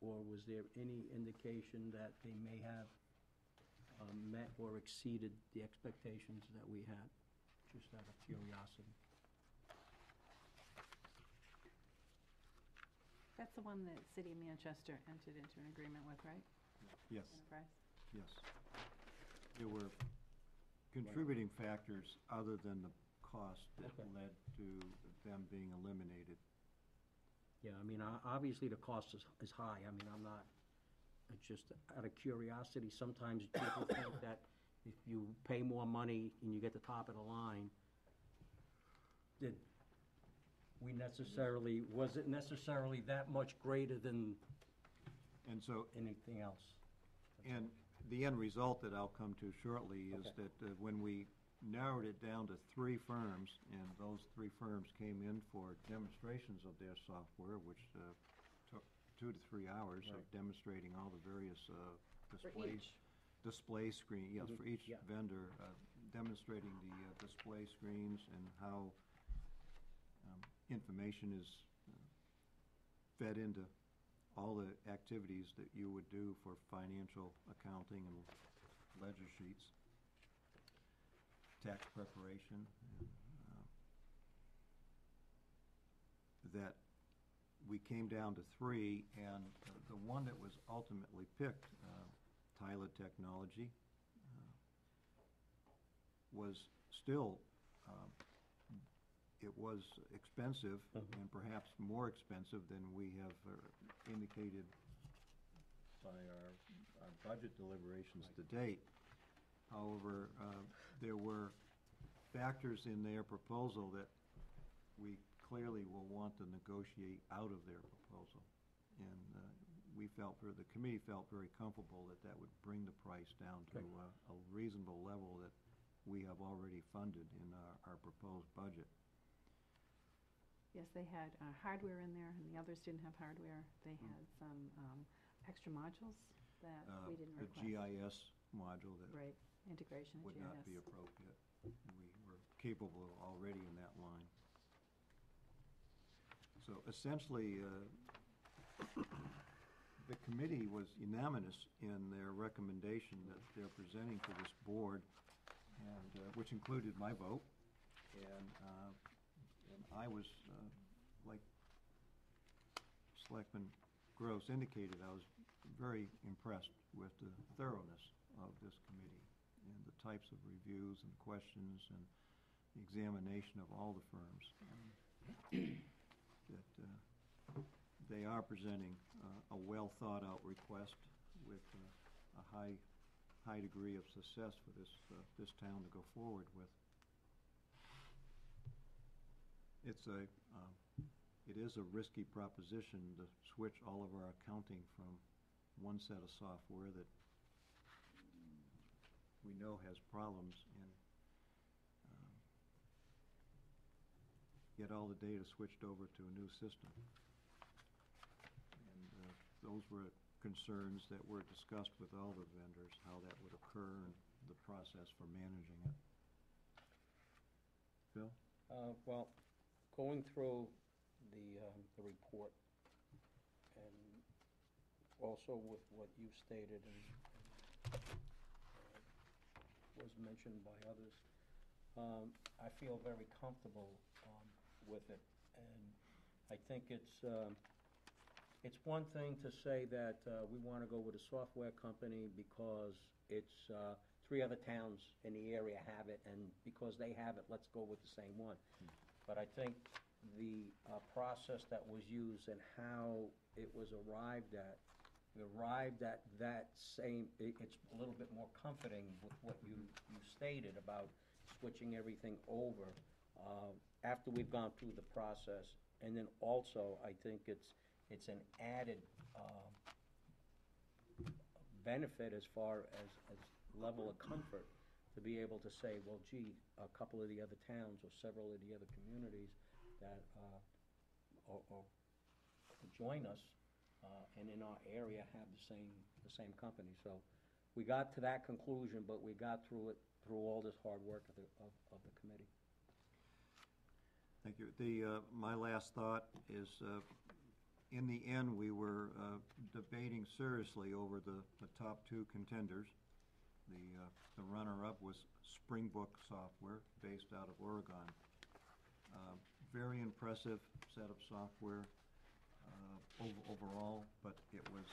or was there any indication that they may have um, met or exceeded the expectations that we had? Just out of curiosity. That's the one that City of Manchester entered into an agreement with, right? Yes, Enterprise? yes. There were contributing factors other than the cost that Okay. led to them being eliminated. Yeah, I mean, o- obviously the cost is, is high. I mean, I'm not, it's just out of curiosity, sometimes people think that if you pay more money and you get the top of the line, did we necessarily, was it necessarily that much greater than And so, anything else? and the end result that I'll come to shortly is Okay. that uh, when we narrowed it down to three firms, and those three firms came in for demonstrations of their software, which uh, took two to three hours of Right. demonstrating all the various uh, displays. each. Display screen, yes, Mhm, for each yeah. vendor, uh, demonstrating the uh, display screens and how um, information is uh, fed into all the activities that you would do for financial accounting and ledger sheets, tax preparation, and, uh, that we came down to three, and uh, the one that was ultimately picked, uh, Tyler Technology, uh, was still, um, it was expensive, Mhm. and perhaps more expensive than we have uh, indicated by our, our budget deliberations to date. However, uh, there were factors in their proposal that we clearly will want to negotiate out of their proposal. And uh, we felt, or the committee felt very comfortable that that would bring the price down to Okay. uh, a reasonable level that we have already funded in our, our proposed budget. Yes, they had uh, hardware in there, and the others didn't have hardware. They had some um, extra modules that Uh, we didn't The request. GIS module that Right, integration would not be appropriate. We were capable already in that line. So essentially, uh, the committee was unanimous in their recommendation that they're presenting to this board, and, uh, which included my vote. And, uh, and I was, uh, like Selectman Gross indicated, I was very impressed with the thoroughness of this committee and the types of reviews and questions and the examination of all the firms. That uh, they are presenting uh, a well-thought-out request with uh, a high, high degree of success for this, uh, this town to go forward with. It's a, um, it is a risky proposition to switch all of our accounting from one set of software that we know has problems and um, get all the data switched over to a new system. And uh, those were concerns that were discussed with all the vendors, how that would occur and the process for managing it. Phil? Uh, well, going through the, um, the report and also with what you stated and, was mentioned by others, um, I feel very comfortable, um, with it. And I think it's, um, it's one thing to say that, uh, we wanna go with a software company because it's, uh, three other towns in the area have it, and because they have it, let's go with the same one. But I think the uh, process that was used and how it was arrived at, arrived at that same, it- it's a little bit more comforting with what you, you stated about switching everything over uh, after we've gone through the process. And then also, I think it's, it's an added um, benefit as far as, as level of comfort to be able to say, well, gee, a couple of the other towns or several of the other communities that, uh, or, or join us, uh, and in our area have the same, the same company. So we got to that conclusion, but we got through it, through all this hard work of the, of, of the committee. Thank you. The, uh, my last thought is, uh, in the end, we were uh, debating seriously over the, the top two contenders. The, uh, the runner-up was Springbrook Software, based out of Oregon. Uh, Very impressive set of software uh, ov- overall, but it was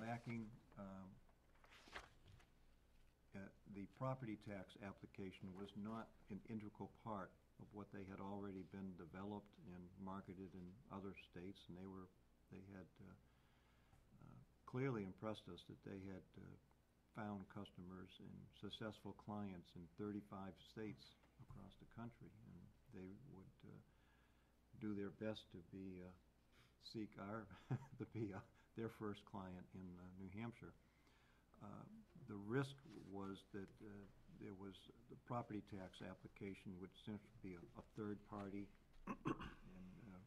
lacking um, uh, the property tax application was not an integral part of what they had already been developed and marketed in other states, and they were, they had uh, clearly impressed us that they had found customers and successful clients in 35 states across the country, and they would do their best to be, uh, seek our, <laughs> to be uh, their first client in uh, New Hampshire. Uh, The risk was that uh, there was, the property tax application would essentially be a, a third party. And uh,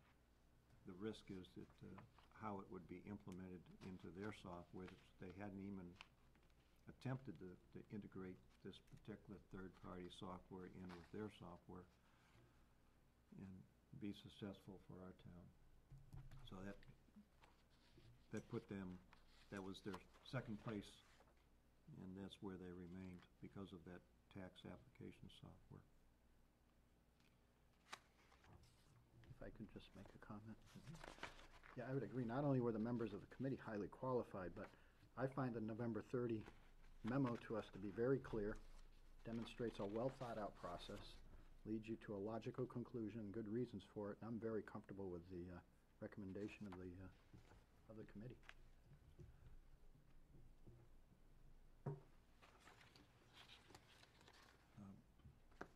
the risk is that uh, how it would be implemented into their software, that they hadn't even attempted to, to integrate this particular third-party software in with their software be successful for our town. So that, that put them, that was their second place, and that's where they remained because of that tax application software. If I could just make a comment. Yeah, I would agree. Not only were the members of the committee highly qualified, but I find the November 30 memo to us to be very clear, demonstrates a well-thought-out process, leads you to a logical conclusion, good reasons for it, and I'm very comfortable with the uh, recommendation of the, uh, of the committee.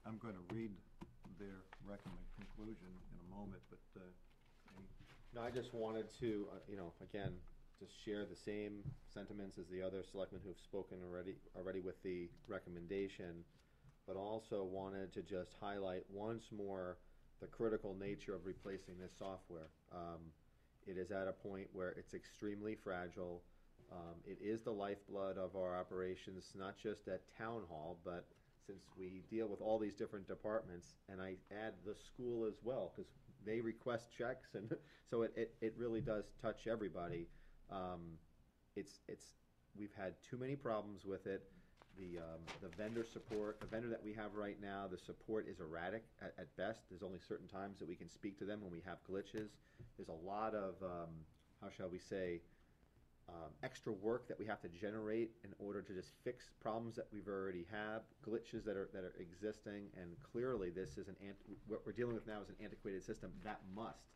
I'm going to read their recommend conclusion in a moment, but uh, No, I just wanted to, uh, you know, again, just share the same sentiments as the other selectmen who've spoken already, already with the recommendation, but also wanted to just highlight once more the critical nature of replacing this software. Um, it is at a point where it's extremely fragile. Um, it is the lifeblood of our operations, not just at town hall, but since we deal with all these different departments, and I add the school as well, because they request checks, and <laughs> so it, it, it really does touch everybody. Um, it's, it's, we've had too many problems with it. The, um, the vendor support, the vendor that we have right now, the support is erratic at, at best. There's only certain times that we can speak to them when we have glitches. There's a lot of, um, how shall we say, um, extra work that we have to generate in order to just fix problems that we've already have, glitches that are, that are existing, and clearly this is an, what we're dealing with now is an antiquated system that must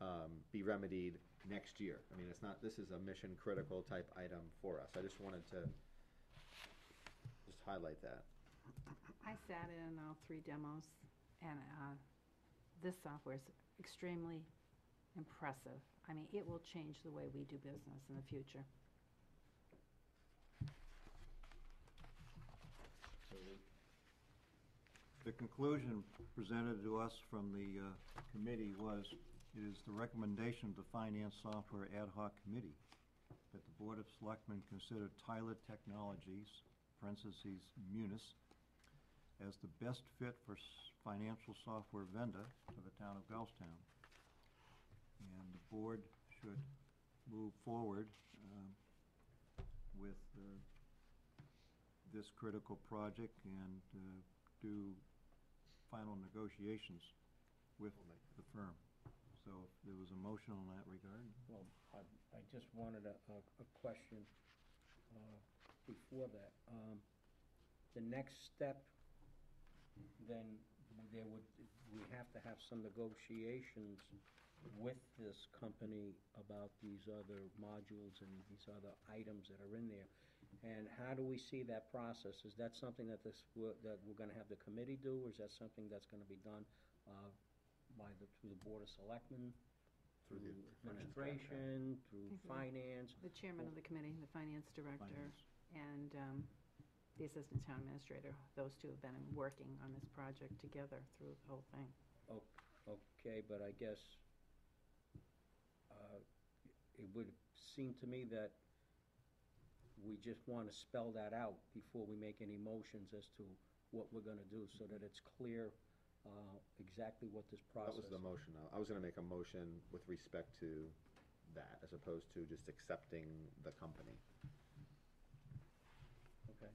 um, be remedied next year. I mean, it's not, this is a mission critical type item for us. I just wanted to just highlight that. I sat in all three demos, and uh, this software is extremely impressive. I mean, it will change the way we do business in the future. The conclusion presented to us from the uh, committee was, it is the recommendation of the Finance Software Ad hoc Committee that the Board of Selectmen consider Tyler Technologies, parentheses, Munis, as the best fit for s- financial software vendor for the town of Goffstown. And the board should move forward um, with uh, this critical project and uh, do final negotiations with the firm. So if there was a motion on that regard, Well, I, I just wanted a, a, a question, uh, before that. Um, the next step, then there would, we have to have some negotiations with this company about these other modules and these other items that are in there. And how do we see that process? Is that something that this, we're- that we're gonna have the committee do, or is that something that's gonna be done, uh, by the, through the Board of Selectmen? Through the administration, through Mhm. finance? The chairman of the committee, the finance director, finance. And um, the assistant town administrator, those two have been working on this project together through the whole thing. Okay, but I guess, uh, it would seem to me that we just wanna spell that out before we make any motions as to what we're gonna do, so that it's clear, uh, exactly what this process That process. was the motion. I- I was gonna make a motion with respect to that, as opposed to just accepting the company. Okay,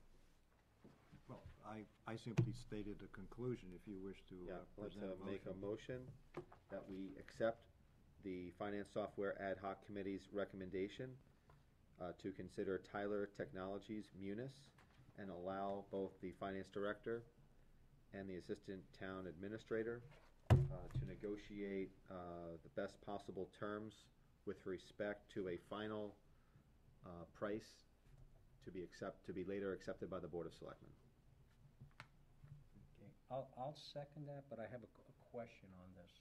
well, I, I simply stated a conclusion if you wish to Yeah, uh, let's present uh, a make a motion. motion that we accept the Finance Software Ad hoc Committee's recommendation uh, to consider Tyler Technologies Munis and allow both the finance director and the assistant town administrator uh, to negotiate uh, the best possible terms with respect to a final uh, price to be accept, to be later accepted by the Board of Selectmen. I'll, I'll second that, but I have a, q- a question on this,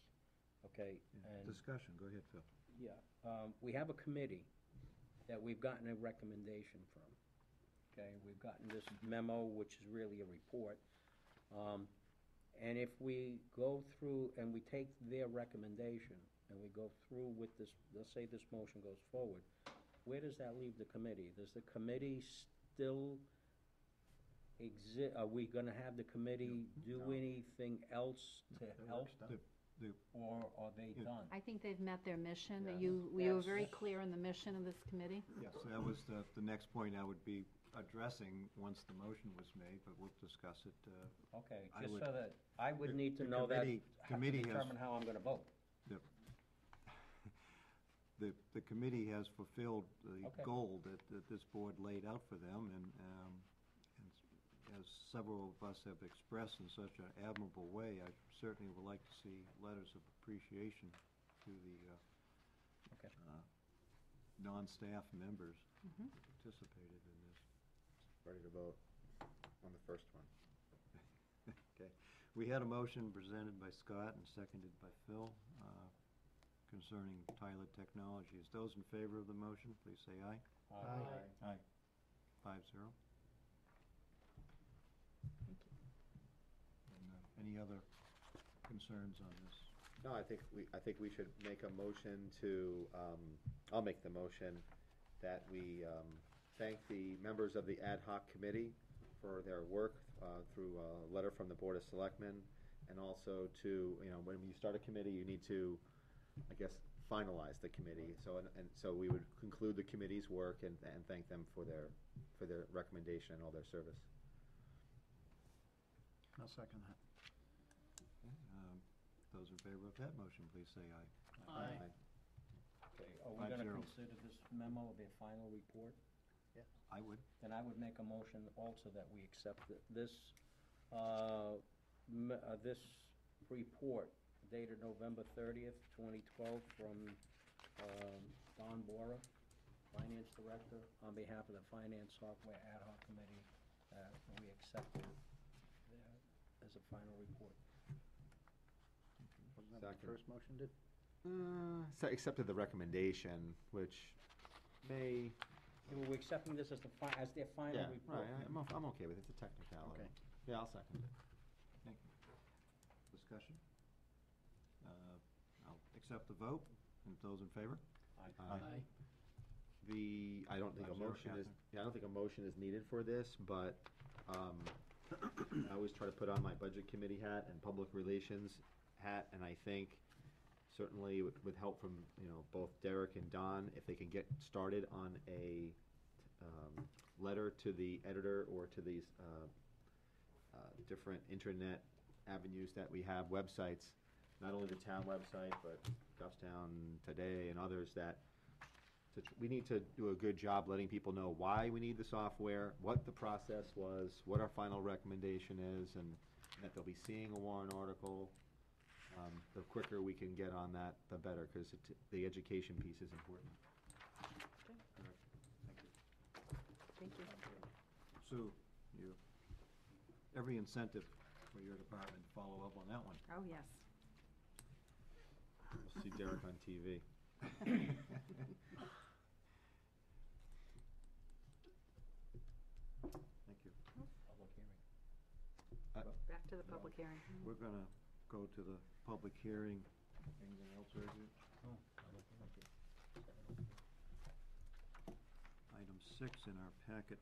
okay? And, Discussion, go ahead, Phil. yeah, um, we have a committee that we've gotten a recommendation from, okay? We've gotten this memo, which is really a report. Um, and if we go through and we take their recommendation and we go through with this, let's say this motion goes forward, where does that leave the committee? Does the committee still exi, are we gonna have the committee do No. anything else to Their help? work's done. The- the- Or are they Yeah. done? I think they've met their mission. Yeah. You, we were That's- very clear on the mission of this committee. Yes, that was the, the next point I would be addressing once the motion was made, but we'll discuss it. uh, Okay, I just would- so that, I would the- need to the know that, committee- have to committee has- determine how I'm gonna vote. <laughs> The, the committee has fulfilled the Okay. goal that, that this board laid out for them, and, um, and s- as several of us have expressed in such an admirable way, I certainly would like to see letters of appreciation to the, uh, Okay. uh, non-staff members who participated in this. Ready to vote on the first one. <laughs> Okay, we had a motion presented by Scott and seconded by Phil, uh, concerning Tyler Technologies. Those in favor of the motion, please say aye. Aye. Five zero. And, uh, Any other concerns on this? No, I think we, I think we should make a motion to, um, I'll make the motion that we, um, thank the members of the ad hoc committee for their work, uh, through a letter from the Board of Selectmen, and also to, you know, when you start a committee, you need to, I guess, finalize the committee, so, and, and so we would conclude the committee's work and, and thank them for their, for their recommendation and all their service. I'll second that. Those in favor of that motion, please say aye. Aye. Okay, are we Five gonna zero. consider this memo a final report? I would. Then I would make a motion also that we accept th- this, uh, m- uh, this report dated November thirtieth, twenty twelve, from, um, Don Bora, Finance Director, on behalf of the Finance Software Ad hoc Committee, uh, we accept it there as a final report. Wasn't that what the Second. first motion did? Uh, so accepted the recommendation, which may, Yeah, well, we're accepting this as the fi- as their final yeah, report. right, I'm, I'm okay with it, it's a technicality. Okay. Yeah, I'll second it. Thank you. Discussion? Uh, I'll accept the vote, and those in favor? Aye. Aye. The, I don't think a Five zero, motion is, Catherine. yeah, I don't think a motion is needed for this, but, um, <coughs> I always try to put on my budget committee hat and public relations hat, and I think certainly with, with help from, you know, both Derek and Don, if they can get started on a, um, letter to the editor or to these, uh, uh, different internet avenues that we have, websites, not only the town website, but Goffstown Today and others that, to tr- we need to do a good job letting people know why we need the software, what the process was, what our final recommendation is, and that they'll be seeing a warrant article. Um, the quicker we can get on that, the better, because the education piece is important. Thank you. Sue, you, every incentive for your department to follow up on that one. Oh, yes. We'll see Derek on TV. Thank you. Public hearing. Back to the public hearing. We're gonna go to the public hearing. Anything else, Reggie? Oh, I don't think it- Item six in our packet.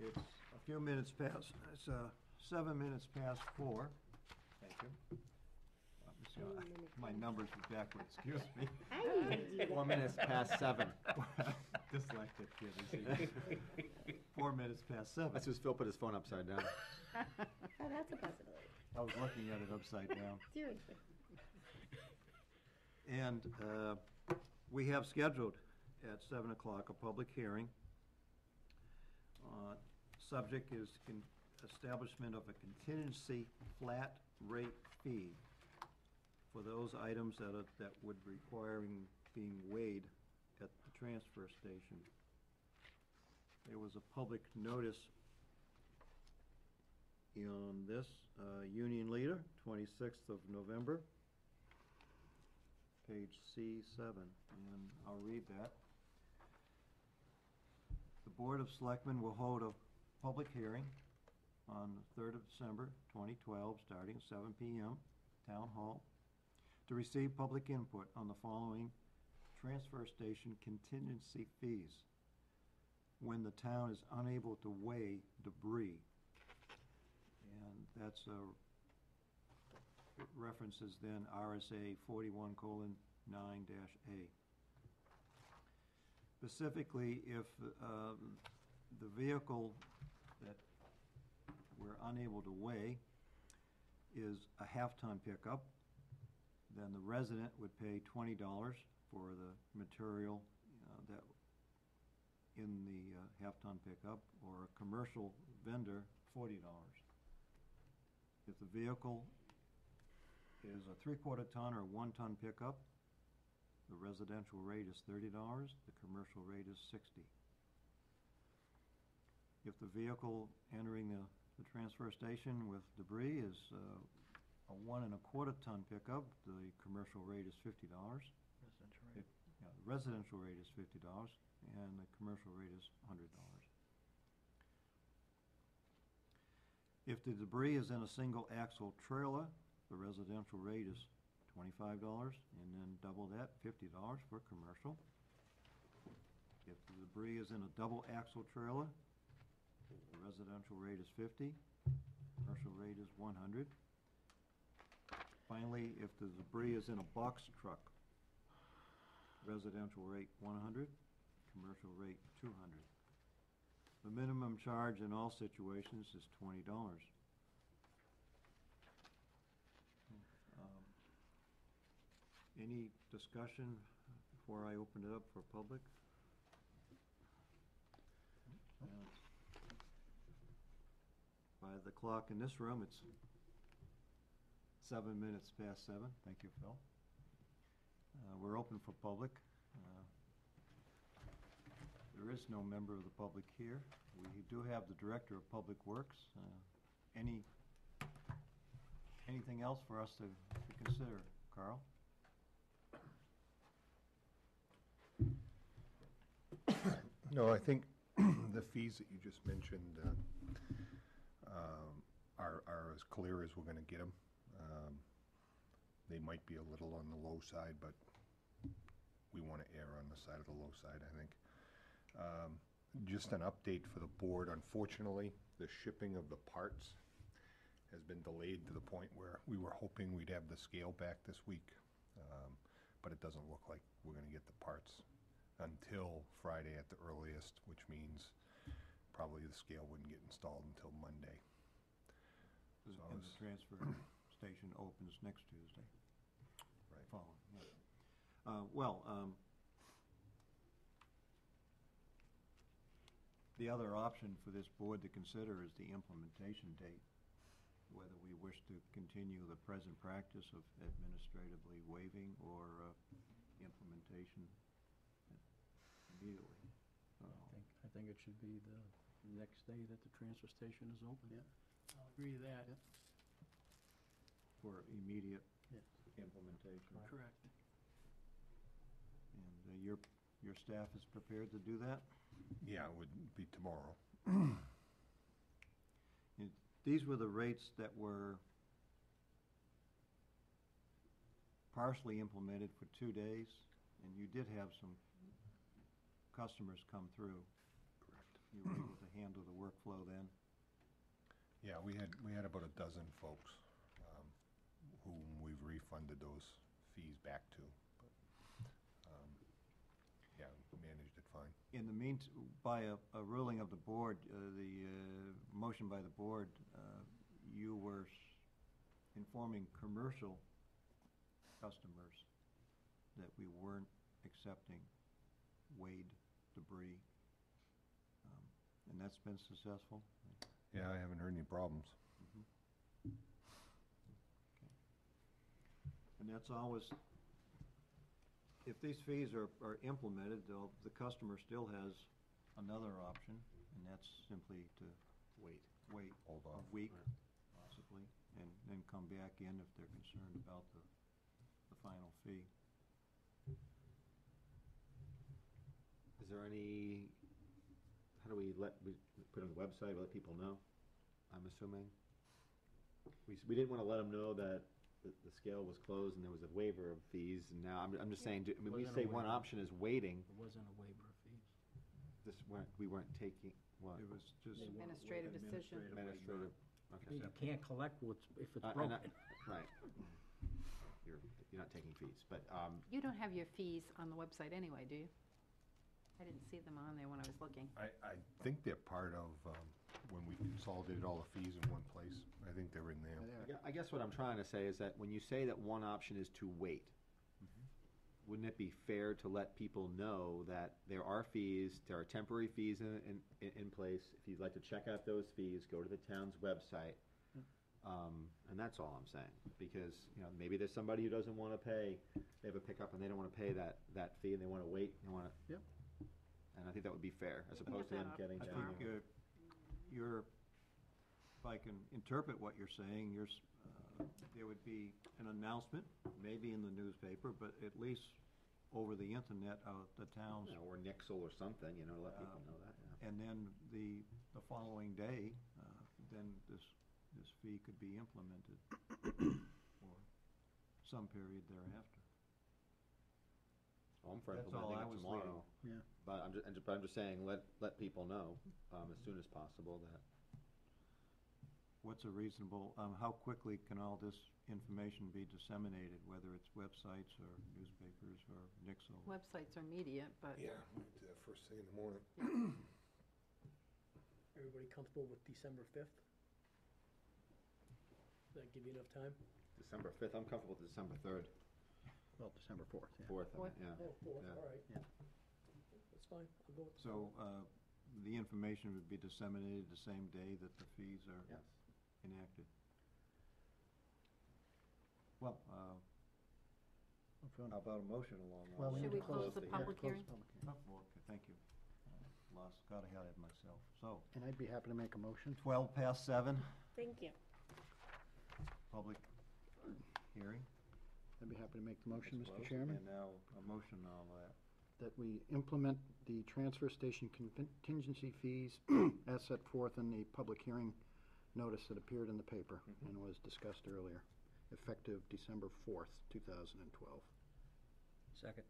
It's a few minutes past, it's, uh, seven minutes past four. Thank you. Let me see, My numbers are backwards, excuse me. <laughs> Four minutes past seven. <laughs> Dyslexic kid, you see. <laughs> Four minutes past seven. That's just Phil put his phone upside down. Oh, that's a possibility. I was looking at it upside down. Seriously. And uh, we have scheduled at seven o'clock, a public hearing. Uh, Subject is con- establishment of a contingency flat rate fee for those items that are, that would requiring being weighed at the transfer station. There was a public notice on this, uh, Union Leader, twenty-sixth of November, page C seven, and I'll read that. The Board of Selectmen will hold a public hearing on the third of December, twenty twelve, starting at seven P M, Town Hall, to receive public input on the following transfer station contingency fees when the town is unable to weigh debris. And that's a, references then RSA forty-one colon nine dash A. Specifically, if, um, the vehicle that we're unable to weigh is a half-ton pickup, then the resident would pay twenty dollars for the material, uh, that, in the, uh, half-ton pickup, or a commercial vendor, forty dollars. If the vehicle is a three-quarter ton or one-ton pickup, the residential rate is thirty dollars, the commercial rate is sixty. If the vehicle entering the, the transfer station with debris is, uh, a one and a quarter ton pickup, the commercial rate is fifty dollars. Residential If- Yeah, the residential rate is fifty dollars, and the commercial rate is hundred dollars. If the debris is in a single axle trailer, the residential rate is twenty-five dollars, and then double that, fifty dollars for commercial. If the debris is in a double axle trailer, the residential rate is fifty, commercial rate is one hundred. Finally, if the debris is in a box truck, residential rate one hundred, commercial rate two hundred. The minimum charge in all situations is twenty dollars. Um, Any discussion before I open it up for public? Uh, By the clock in this room, it's seven minutes past seven. Thank you, Phil. Uh, We're open for public. Uh, There is no member of the public here. We do have the Director of Public Works. Uh, Any, anything else for us to to consider, Carl? No, I think <clears throat> the fees that you just mentioned uh, um, are, are as clear as we're gonna get them. They might be a little on the low side, but we wanna err on the side of the low side, I think. Um, Just an update for the board, unfortunately, the shipping of the parts has been delayed to the point where we were hoping we'd have the scale back this week. Um, But it doesn't look like we're gonna get the parts until Friday at the earliest, which means probably the scale wouldn't get installed until Monday. So I the was- transfer station opens next Tuesday. Right. Following, yeah. Uh, well, um, the other option for this board to consider is the implementation date. Whether we wish to continue the present practice of administratively waiving or, uh, implementation immediately. I think, I think it should be the next day that the transfer station is open. Yeah. I'll agree to that. For immediate Yeah. implementation. Correct. And uh, your, your staff is prepared to do that? Yeah, it would be tomorrow. <clears throat> And These were the rates that were partially implemented for two days, and you did have some customers come through. Correct. You were able to handle the workflow then? Yeah, we had, we had about a dozen folks whom we've refunded those fees back to. but, um, Yeah, managed it fine. In the mean, by a, a ruling of the board, uh, the, uh, motion by the board, uh, you were s- informing commercial customers that we weren't accepting weighed debris. Um, And that's been successful? Yeah, I haven't heard any problems. And that's always, if these fees are, are implemented, they'll, the customer still has another option, and that's simply to Wait. wait Hold a off. week, possibly, and then come back in if they're concerned about the, the final fee. Is there any, how do we let, we put it on the website, let people know, I'm assuming? We, s- we didn't wanna let them know that the, the scale was closed and there was a waiver of fees, and now, I'm, I'm just saying, do- I mean, we Wasn't a say one waiver. option is waiting, There wasn't a waiver of fees. this weren't, we weren't taking, what? It was just. Administrative decision. Administrative, okay. You can't collect what's, if it's I- I broken. know- Right. You're, you're not taking fees, but, um, You don't have your fees on the website anyway, do you? I didn't see them on there when I was looking. I, I think they're part of, um, when we consolidated all the fees in one place. I think they're in there. I gue- I guess what I'm trying to say is that when you say that one option is to wait, wouldn't it be fair to let people know that there are fees, there are temporary fees in, in, in- in place? If you'd like to check out those fees, go to the town's website. Um, and that's all I'm saying, because, you know, maybe there's somebody who doesn't wanna pay, they have a pickup and they don't wanna pay that, that fee, and they wanna wait, they wanna. Yep. And I think that would be fair, as opposed to them that up getting I down. think uh, you're, if I can interpret what you're saying, you're, s- uh, there would be an announcement, maybe in the newspaper, but at least over the internet of the town's, Yeah, Or Nixle or something, you know, let people Um, know that, yeah. and then the, the following day, uh, then this, this fee could be implemented <coughs> for some period thereafter. Oh, I'm for That's all I it was. But I'm just, but I'm just saying, let, let people know, um, as soon as possible that, What's a reasonable, um, how quickly can all this information be disseminated, whether it's websites or newspapers or Nixle? Websites are immediate, but Yeah, we do that first thing in the morning. <clears throat> Everybody comfortable with December fifth? Does that give you enough time? December fifth, I'm comfortable with December third, Well, December fourth, yeah. fourth, Fourth. yeah. Oh, fourth, Yeah. all right. Yeah. That's fine, I'll go with the So, uh, the information would be disseminated the same day that the fees are Yes. enacted? Well, uh, If you want- how about a motion along those Well, lines? need Should to we close the public close hearing? the public hearing. Oh, well, okay, thank you. Uh, Lost, got ahead of myself. So, And I'd be happy to make a motion. twelve past seven, Thank you. public hearing. I'd be happy to make the motion, Mr. closed. Chairman, And now, a motion on that. that we implement the transfer station contingency fees <clears throat> as set forth in the public hearing notice that appeared in the paper and was discussed earlier, effective December fourth, two thousand and twelve. Second.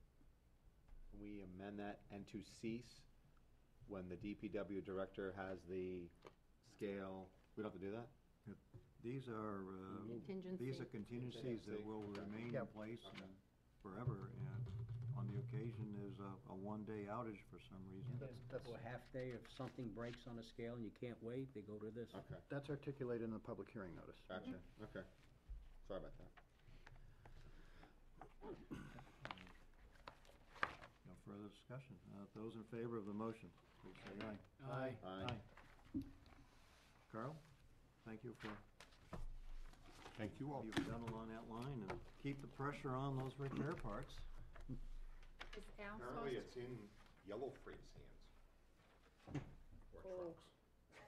Can we amend that and to cease when the DPW director has the scale, we don't have to do that? These are, uh, these are contingencies that will remain in place and forever, and on the occasion, is a, a one-day outage for some reason. That's, that's, Or half day, if something breaks on a scale and you can't wait, they go to this. Okay, that's articulated in the public hearing notice. gotcha, okay. Sorry about that. No further discussion. Uh, those in favor of the motion, please say aye. Aye. Aye. Carl, thank you for, Thank you all. you've done along that line, and keep the pressure on those repair parts. Is Al Apparently supposed, it's in Yellow Freight's hands. <laughs> Or Oh.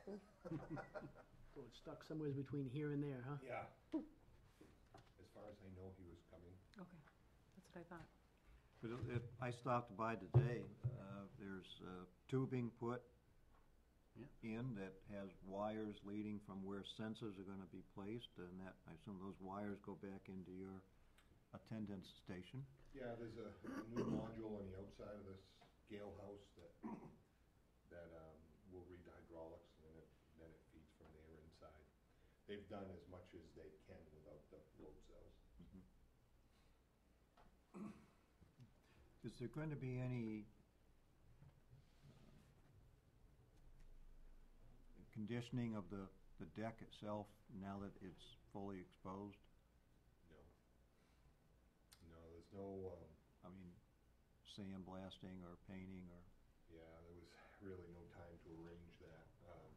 trucks. <laughs> So it's stuck somewhere between here and there, huh? Yeah. As far as I know, he was coming. okay, that's what I thought. But if, I stopped by today, uh, there's uh, tubing put in that has wires leading from where sensors are gonna be placed, and that, I assume those wires go back into your attendance station. Yeah, there's a a new module on the outside of this scale house that, that, um, will read the hydraulics, and then it, then it feeds from there inside. They've done as much as they can without the load cells. Is there going to be any uh, conditioning of the, the deck itself now that it's fully exposed? No. No, no, um, I mean, sandblasting or painting or? Yeah, there was really no time to arrange that. Um,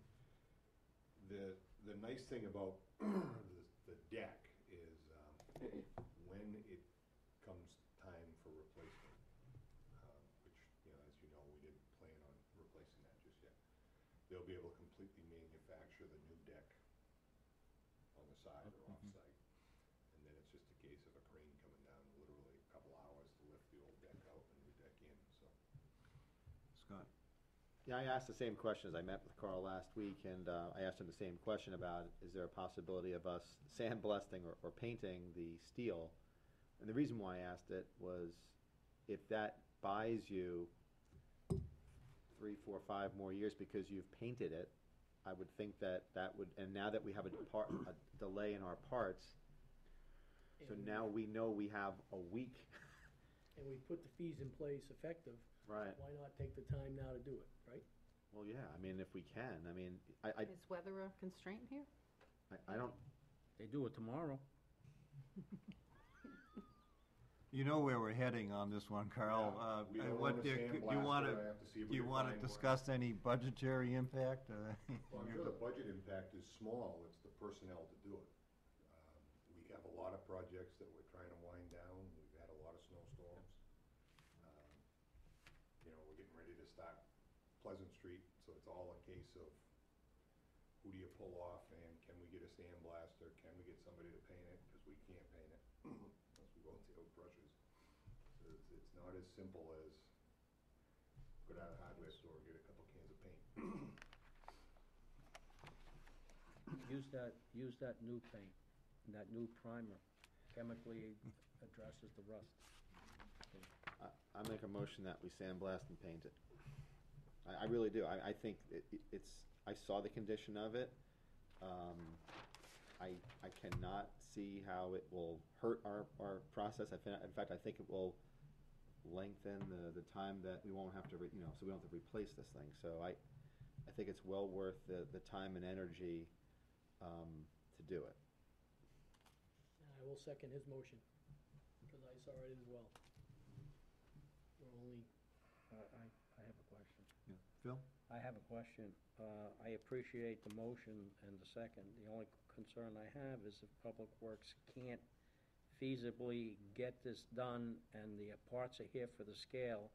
The, the nice thing about <clears throat> the, the deck is, um, when it comes time for replacement, um, which, you know, as you know, we didn't plan on replacing that just yet. They'll be able to completely manufacture the new deck on the side or off-site. And then it's just a case of a crane coming down literally a couple hours to lift the old deck out and new deck in, so. Scott? Yeah, I asked the same questions. I met with Carl last week, and uh, I asked him the same question about, is there a possibility of us <laughs> sandblasting or, or painting the steel? And the reason why I asked it was, if that buys you three, four, five more years because you've painted it, I would think that that would, and now that we have a part, a delay in our parts, so And- now we know we have a week. And we put the fees in place effective, Right. why not take the time now to do it, right? Well, yeah, I mean, if we can, I mean, I, I, Is weather a constraint here? I- I don't, They do it tomorrow. You know where we're heading on this one, Carl. Yeah, Uh, we uh, don't what do you- you sandblaster. wanna, I have see if do we you can wanna one. discuss any budgetary impact? Uh, Well, I'm sure the budget impact is small, it's the personnel to do it. Um, We have a lot of projects that we're trying to wind down, we've had a lot of snowstorms. Um, You know, we're getting ready to start Pleasant Street, so it's all a case of who do you pull off, and can we get a sandblaster, can we get somebody to paint it, because we can't paint it <clears throat> unless we go out there with brushes. So it's, it's not as simple as go down to the hardware store and get a couple cans of paint. <clears throat> Use that, use that new paint, and that new primer, chemically addresses the rust. I, I make a motion that we sandblast and paint it. I, I really do. I, I think it, it- it's, I saw the condition of it. Um, I, I cannot see how it will hurt our, our process. I fin- in fact, I think it will lengthen the, the time that we won't have to, re- you know, so we don't have to replace this thing. So I, I think it's well worth the, the time and energy, um, to do it. And I will second his motion, because I saw it as well. We're only, Uh, I, I have a question. Yeah. Phil? I have a question. Uh, I appreciate the motion and the second. The only concern I have is if Public Works can't feasibly get this done and the parts are here for the scale,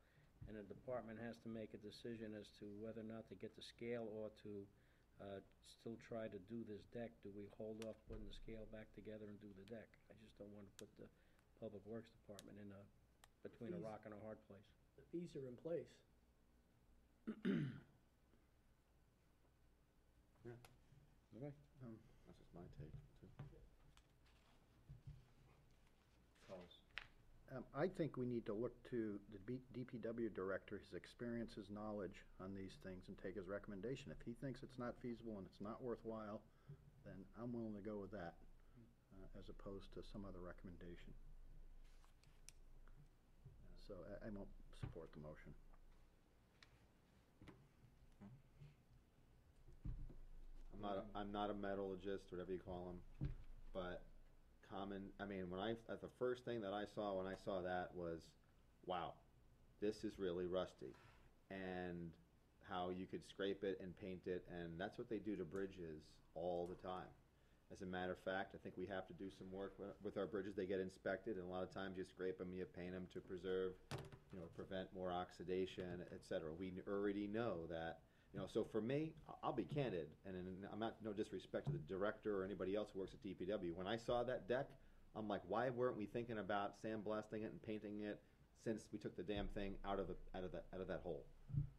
and the department has to make a decision as to whether or not to get the scale or to uh, still try to do this deck, do we hold off putting the scale back together and do the deck? I just don't want to put the Public Works Department in a, between a Fees. rock and a hard place. the fees are in place. Okay. That's just my take, too. Um, I think we need to look to the B- DPW director, his experience, his knowledge on these things, and take his recommendation. If he thinks it's not feasible and it's not worthwhile, then I'm willing to go with that, uh, as opposed to some other recommendation. So I, I won't support the motion. I'm not, a- I'm not a metallurgist, whatever you call them, but common, I mean, when I, uh, the first thing that I saw when I saw that was, wow, this is really rusty. And how you could scrape it and paint it, and that's what they do to bridges all the time. As a matter of fact, I think we have to do some work with our bridges, they get inspected, and a lot of times you scrape them, you paint them to preserve, you know, prevent more oxidation, et cetera. We already know that, you know, so for me, I'll be candid, and, I'm not, no disrespect to the director or anybody else who works at DPW. When I saw that deck, I'm like, why weren't we thinking about sandblasting it and painting it since we took the damn thing out of the, out of that, out of that hole?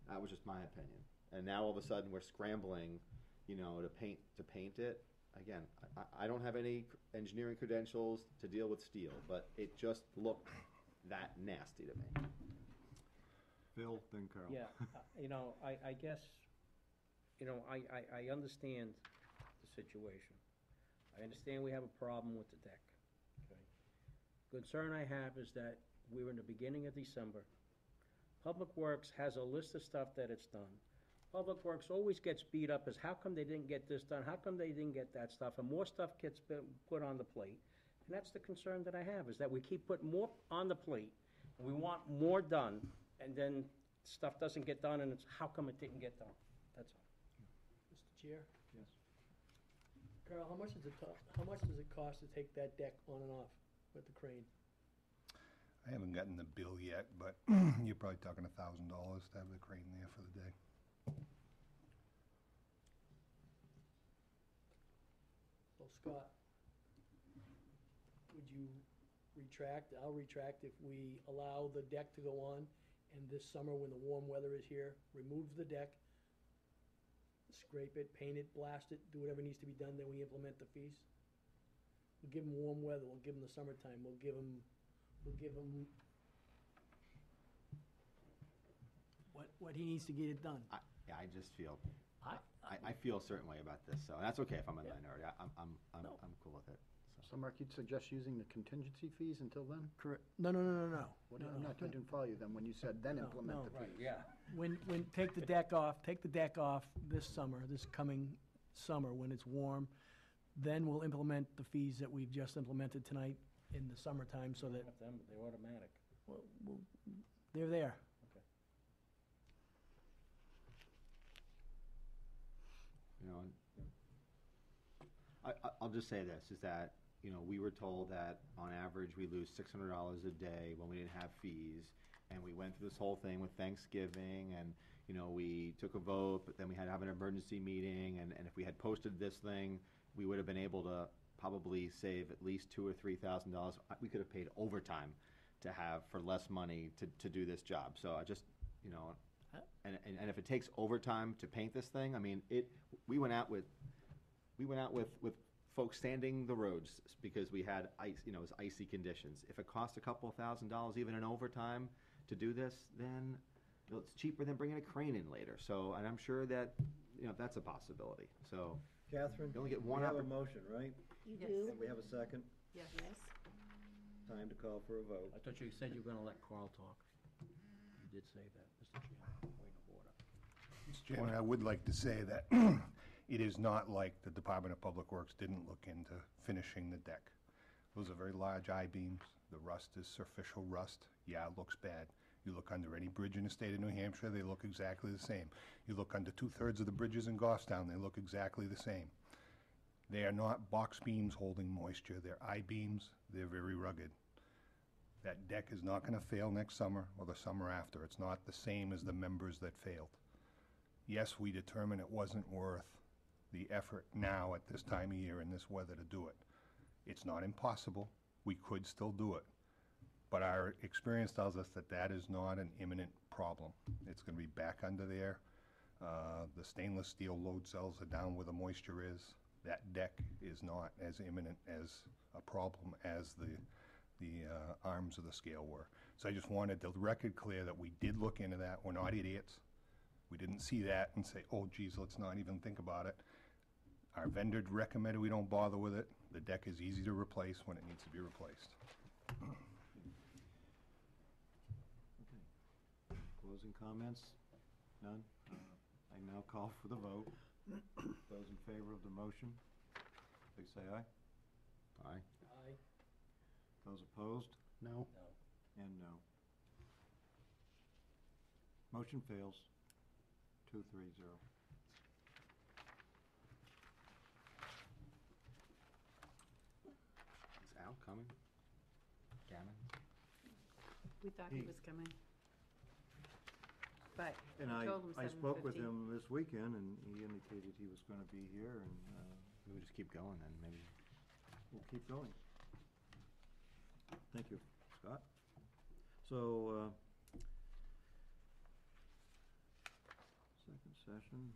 That was just my opinion. And now all of a sudden, we're scrambling, you know, to paint, to paint it. Again, I, I don't have any engineering credentials to deal with steel, but it just looked that nasty to me. Phil, then Carl. Yeah, uh, you know, I, I guess, you know, I, I, I understand the situation. I understand we have a problem with the deck, okay? Concern I have is that we're in the beginning of December. Public Works has a list of stuff that it's done. Public Works always gets beat up as, how come they didn't get this done? How come they didn't get that stuff? And more stuff gets put on the plate. And that's the concern that I have, is that we keep putting more on the plate, We want more done, and then stuff doesn't get done, and it's, how come it didn't get done? That's all. Mr. Chair? Yes. Carl, how much does it, to- how much does it cost to take that deck on and off with the crane? I haven't gotten the bill yet, but <clears throat> you're probably talking a thousand dollars to have the crane there for the day. So Scott, would you retract, I'll retract if we allow the deck to go on, and this summer, when the warm weather is here, remove the deck, scrape it, paint it, blast it, do whatever needs to be done, then we implement the fees? We'll give them warm weather, we'll give them the summertime, we'll give them, we'll give them what, what he needs to get it done. I, yeah, I just feel, I, I, I feel a certain way about this, so, that's okay if I'm a Yeah. minority, I, I'm, I'm, I'm, No. I'm cool with it, So Mark, you'd suggest using the contingency fees until then? correct, no, no, no, no, no. What, no, I'm no. not, I didn't follow you then, when you said then No, implement no. the fees. yeah. When, when, take the deck off, take the deck off this summer, this coming summer, when it's warm, then we'll implement the fees that we've just implemented tonight in the summertime, so that, With them, they're automatic. well, we'll- they're there. you know, and I, I, I'll just say this, is that, you know, we were told that on average, we lose six hundred dollars a day when we didn't have fees, and we went through this whole thing with Thanksgiving, and, you know, we took a vote, but then we had to have an emergency meeting, and, and if we had posted this thing, we would have been able to probably save at least two or three thousand dollars. We could have paid overtime to have, for less money, to, to do this job, so I just, you know, and, and, and if it takes overtime to paint this thing, I mean, it, we went out with, we went out with, with folks sanding the roads because we had ice, you know, it was icy conditions. If it costs a couple thousand dollars even in overtime to do this, then you know, it's cheaper than bringing a crane in later. So, and I'm sure that, you know, that's a possibility. So, Catherine? You only get one We have a oppor- motion, right? You Yes. do? And we have a second? Yes. Time to call for a vote. I thought you said you were gonna let Carl talk. You did say that, Mr. Chairman, point of order. Mr. Chairman, I would like to say that <clears throat> it is not like the Department of Public Works didn't look into finishing the deck. Those are very large I-beams. The rust is surficial rust. Yeah, it looks bad. You look under any bridge in the state of New Hampshire, they look exactly the same. You look under two-thirds of the bridges in Goffstown, they look exactly the same. They are not box beams holding moisture. They're I-beams. They're very rugged. That deck is not going to fail next summer or the summer after. It's not the same as the members that failed. Yes, we determined it wasn't worth the effort now at this time of year in this weather to do it. It's not impossible. We could still do it. But our experience tells us that that is not an imminent problem. It's going to be back under there. Uh, The stainless steel load cells are down where the moisture is. That deck is not as imminent as a problem as the, the uh, arms of the scale were. So I just wanted the record clear that we did look into that. We're not idiots. We didn't see that and say, oh geez, let's not even think about it. Our vendor recommended we don't bother with it. The deck is easy to replace when it needs to be replaced. Okay. Closing comments? None? Uh, I now call for the vote. Those in favor of the motion, please say aye. aye. Aye. Those opposed? No? No. And no. Motion fails. Two, three, zero. Is Al coming? Gammon? We thought he He- was coming. But And I I, told him I spoke with 7:50. him this weekend, and he indicated he was gonna be here, and, uh, Maybe we just keep going then, maybe. we'll keep going. Thank you, Scott. So, uh, second session.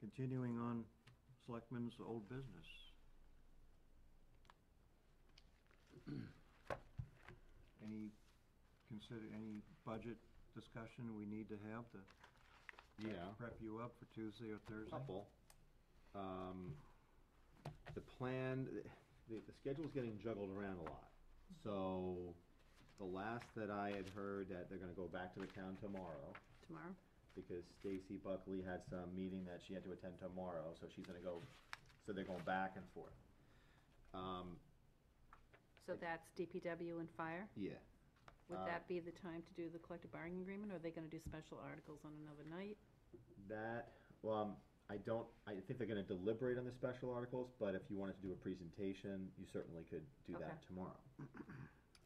Continuing on Selectmen's old business. Any, consider, any budget discussion we need to have to Yeah. prep you up for Tuesday or Thursday? Couple. Um, the plan, the, the schedule's getting juggled around a lot. So, the last that I had heard that they're gonna go back to the town tomorrow, tomorrow, because Stacy Buckley had some meeting that she had to attend tomorrow, so she's gonna go, so they're going back and forth. Um, So that's DPW and fire? yeah. Would Uh, that be the time to do the collective bargaining agreement, or are they gonna do special articles on another night? That, well, um, I don't, I think they're gonna deliberate on the special articles, but if you wanted to do a presentation, you certainly could do that tomorrow. <clears throat>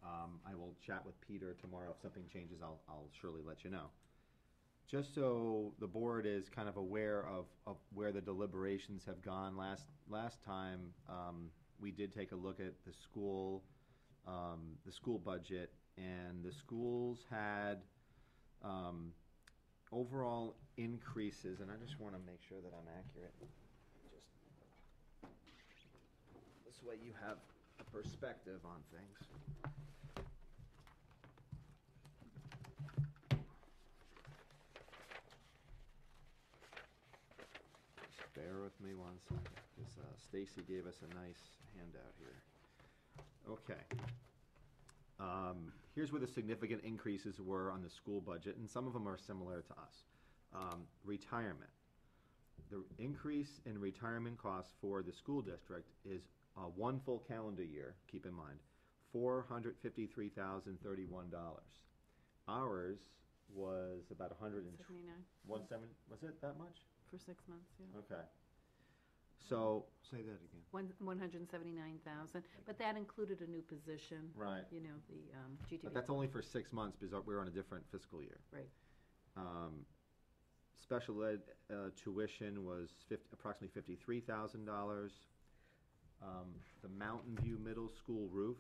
Um, I will chat with Peter tomorrow. If something changes, I'll, I'll surely let you know. Just so the board is kind of aware of, of where the deliberations have gone, last, last time, um, we did take a look at the school, um, the school budget, and the schools had, um, overall increases, and I just wanna make sure that I'm accurate. Just, this way you have a perspective on things. Bear with me one second, because, uh, Stacy gave us a nice handout here. Okay. Um, here's where the significant increases were on the school budget, and some of them are similar to us. Um, retirement. The increase in retirement costs for the school district is, uh, one full calendar year, keep in mind, four hundred fifty-three thousand thirty-one dollars. Ours was about a hundred and Seventy-nine, one seven, was it that much? for six months, yeah. Okay. So, Say that again. One, one hundred and seventy-nine thousand, but that included a new position, right, you know, the, um, GTV. but that's only for six months because we're on a different fiscal year. Right. Um, special ed, uh, tuition was fif- approximately fifty-three thousand dollars. Um, the Mountain View Middle School roof,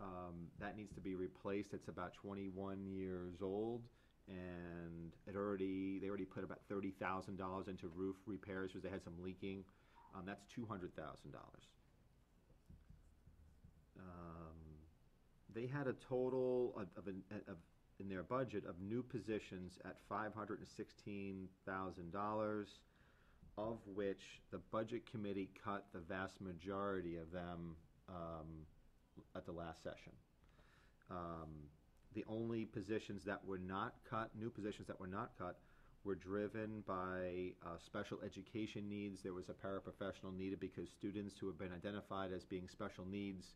um, that needs to be replaced, it's about twenty-one years old. And it already, they already put about thirty thousand dollars into roof repairs because they had some leaking, um, that's two hundred thousand dollars. Um, they had a total of, of, an- of, in their budget of new positions at five hundred and sixteen thousand dollars, of which the budget committee cut the vast majority of them, um, at the last session. Um, the only positions that were not cut, new positions that were not cut, were driven by, uh, special education needs. There was a paraprofessional needed because students who have been identified as being special needs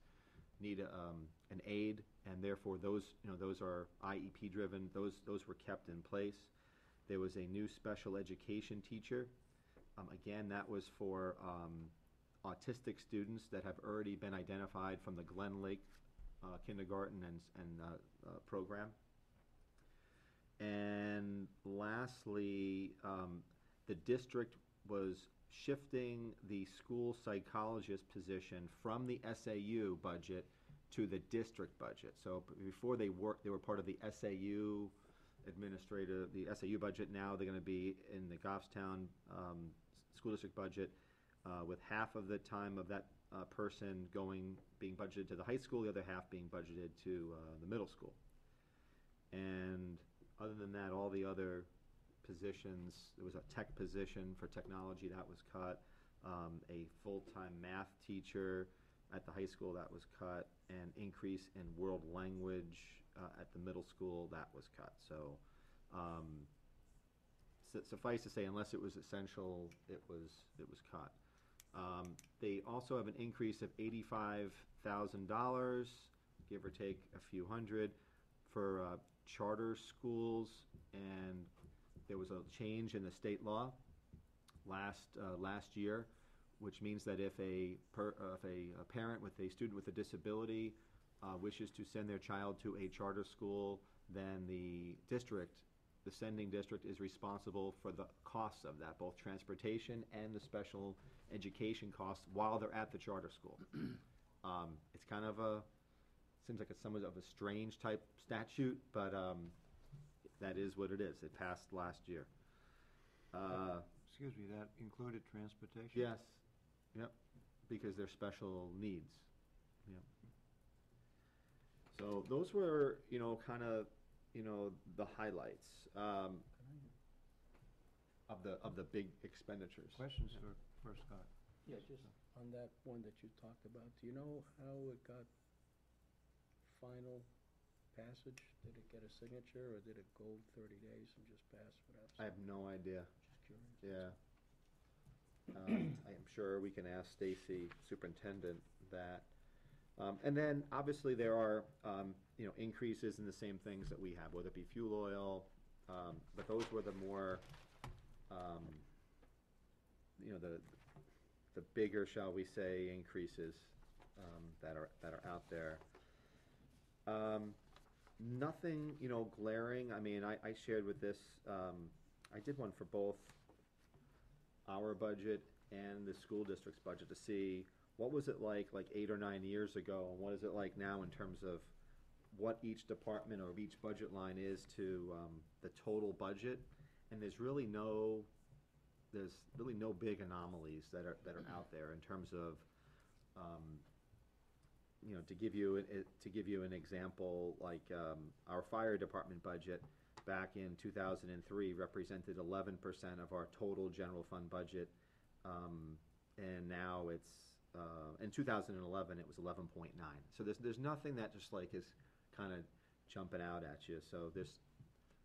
need, um, an aid, and therefore those, you know, those are IEP driven, those, those were kept in place. There was a new special education teacher. Um, again, that was for, um, autistic students that have already been identified from the Glen Lake, uh, kindergarten and, and, uh, uh, program. And lastly, um, the district was shifting the school psychologist position from the SAU budget to the district budget. So before they worked, they were part of the SAU administrative, the SAU budget. Now they're gonna be in the Goffstown, um, school district budget, uh, with half of the time of that, uh, person going, being budgeted to the high school, the other half being budgeted to, uh, the middle school. And other than that, all the other positions, there was a tech position for technology that was cut, um, a full-time math teacher at the high school that was cut, and increase in world language, uh, at the middle school that was cut, so, um, su- suffice to say, unless it was essential, it was, it was cut. Um, they also have an increase of eighty-five thousand dollars, give or take a few hundred, for, uh, charter schools, and there was a change in the state law last, uh, last year, which means that if a per, uh, if a, a parent with a student with a disability, uh, wishes to send their child to a charter school, then the district, the sending district is responsible for the costs of that, both transportation and the special education costs while they're at the charter school. <clears throat> Um, it's kind of a, seems like it's somewhat of a strange type statute, but, um, that is what it is. It passed last year. Uh, Excuse me, that included transportation? yes, yep, because they're special needs, yep. So those were, you know, kind of, you know, the highlights, um, of the, of the big expenditures. Questions for, for Scott? Yeah, just on that one that you talked about, do you know how it got final passage? Did it get a signature, or did it go thirty days and just pass without? I have no idea, Just curious. yeah. Um, I am sure we can ask Stacy, superintendent, that. Um, and then, obviously, there are, um, you know, increases in the same things that we have, whether it be fuel oil, um, but those were the more, um, you know, the, the bigger, shall we say, increases, um, that are, that are out there. Um, nothing, you know, glaring, I mean, I, I shared with this, um, I did one for both our budget and the school district's budget to see what was it like, like eight or nine years ago, and what is it like now in terms of what each department or each budget line is to, um, the total budget, and there's really no, there's really no big anomalies that are, that are out there in terms of, um, you know, to give you, an- it- to give you an example, like, um, our fire department budget back in two thousand and three represented eleven percent of our total general fund budget. Um, and now it's, uh, in two thousand and eleven, it was eleven point nine. So there's, there's nothing that just like is kinda jumping out at you, so there's,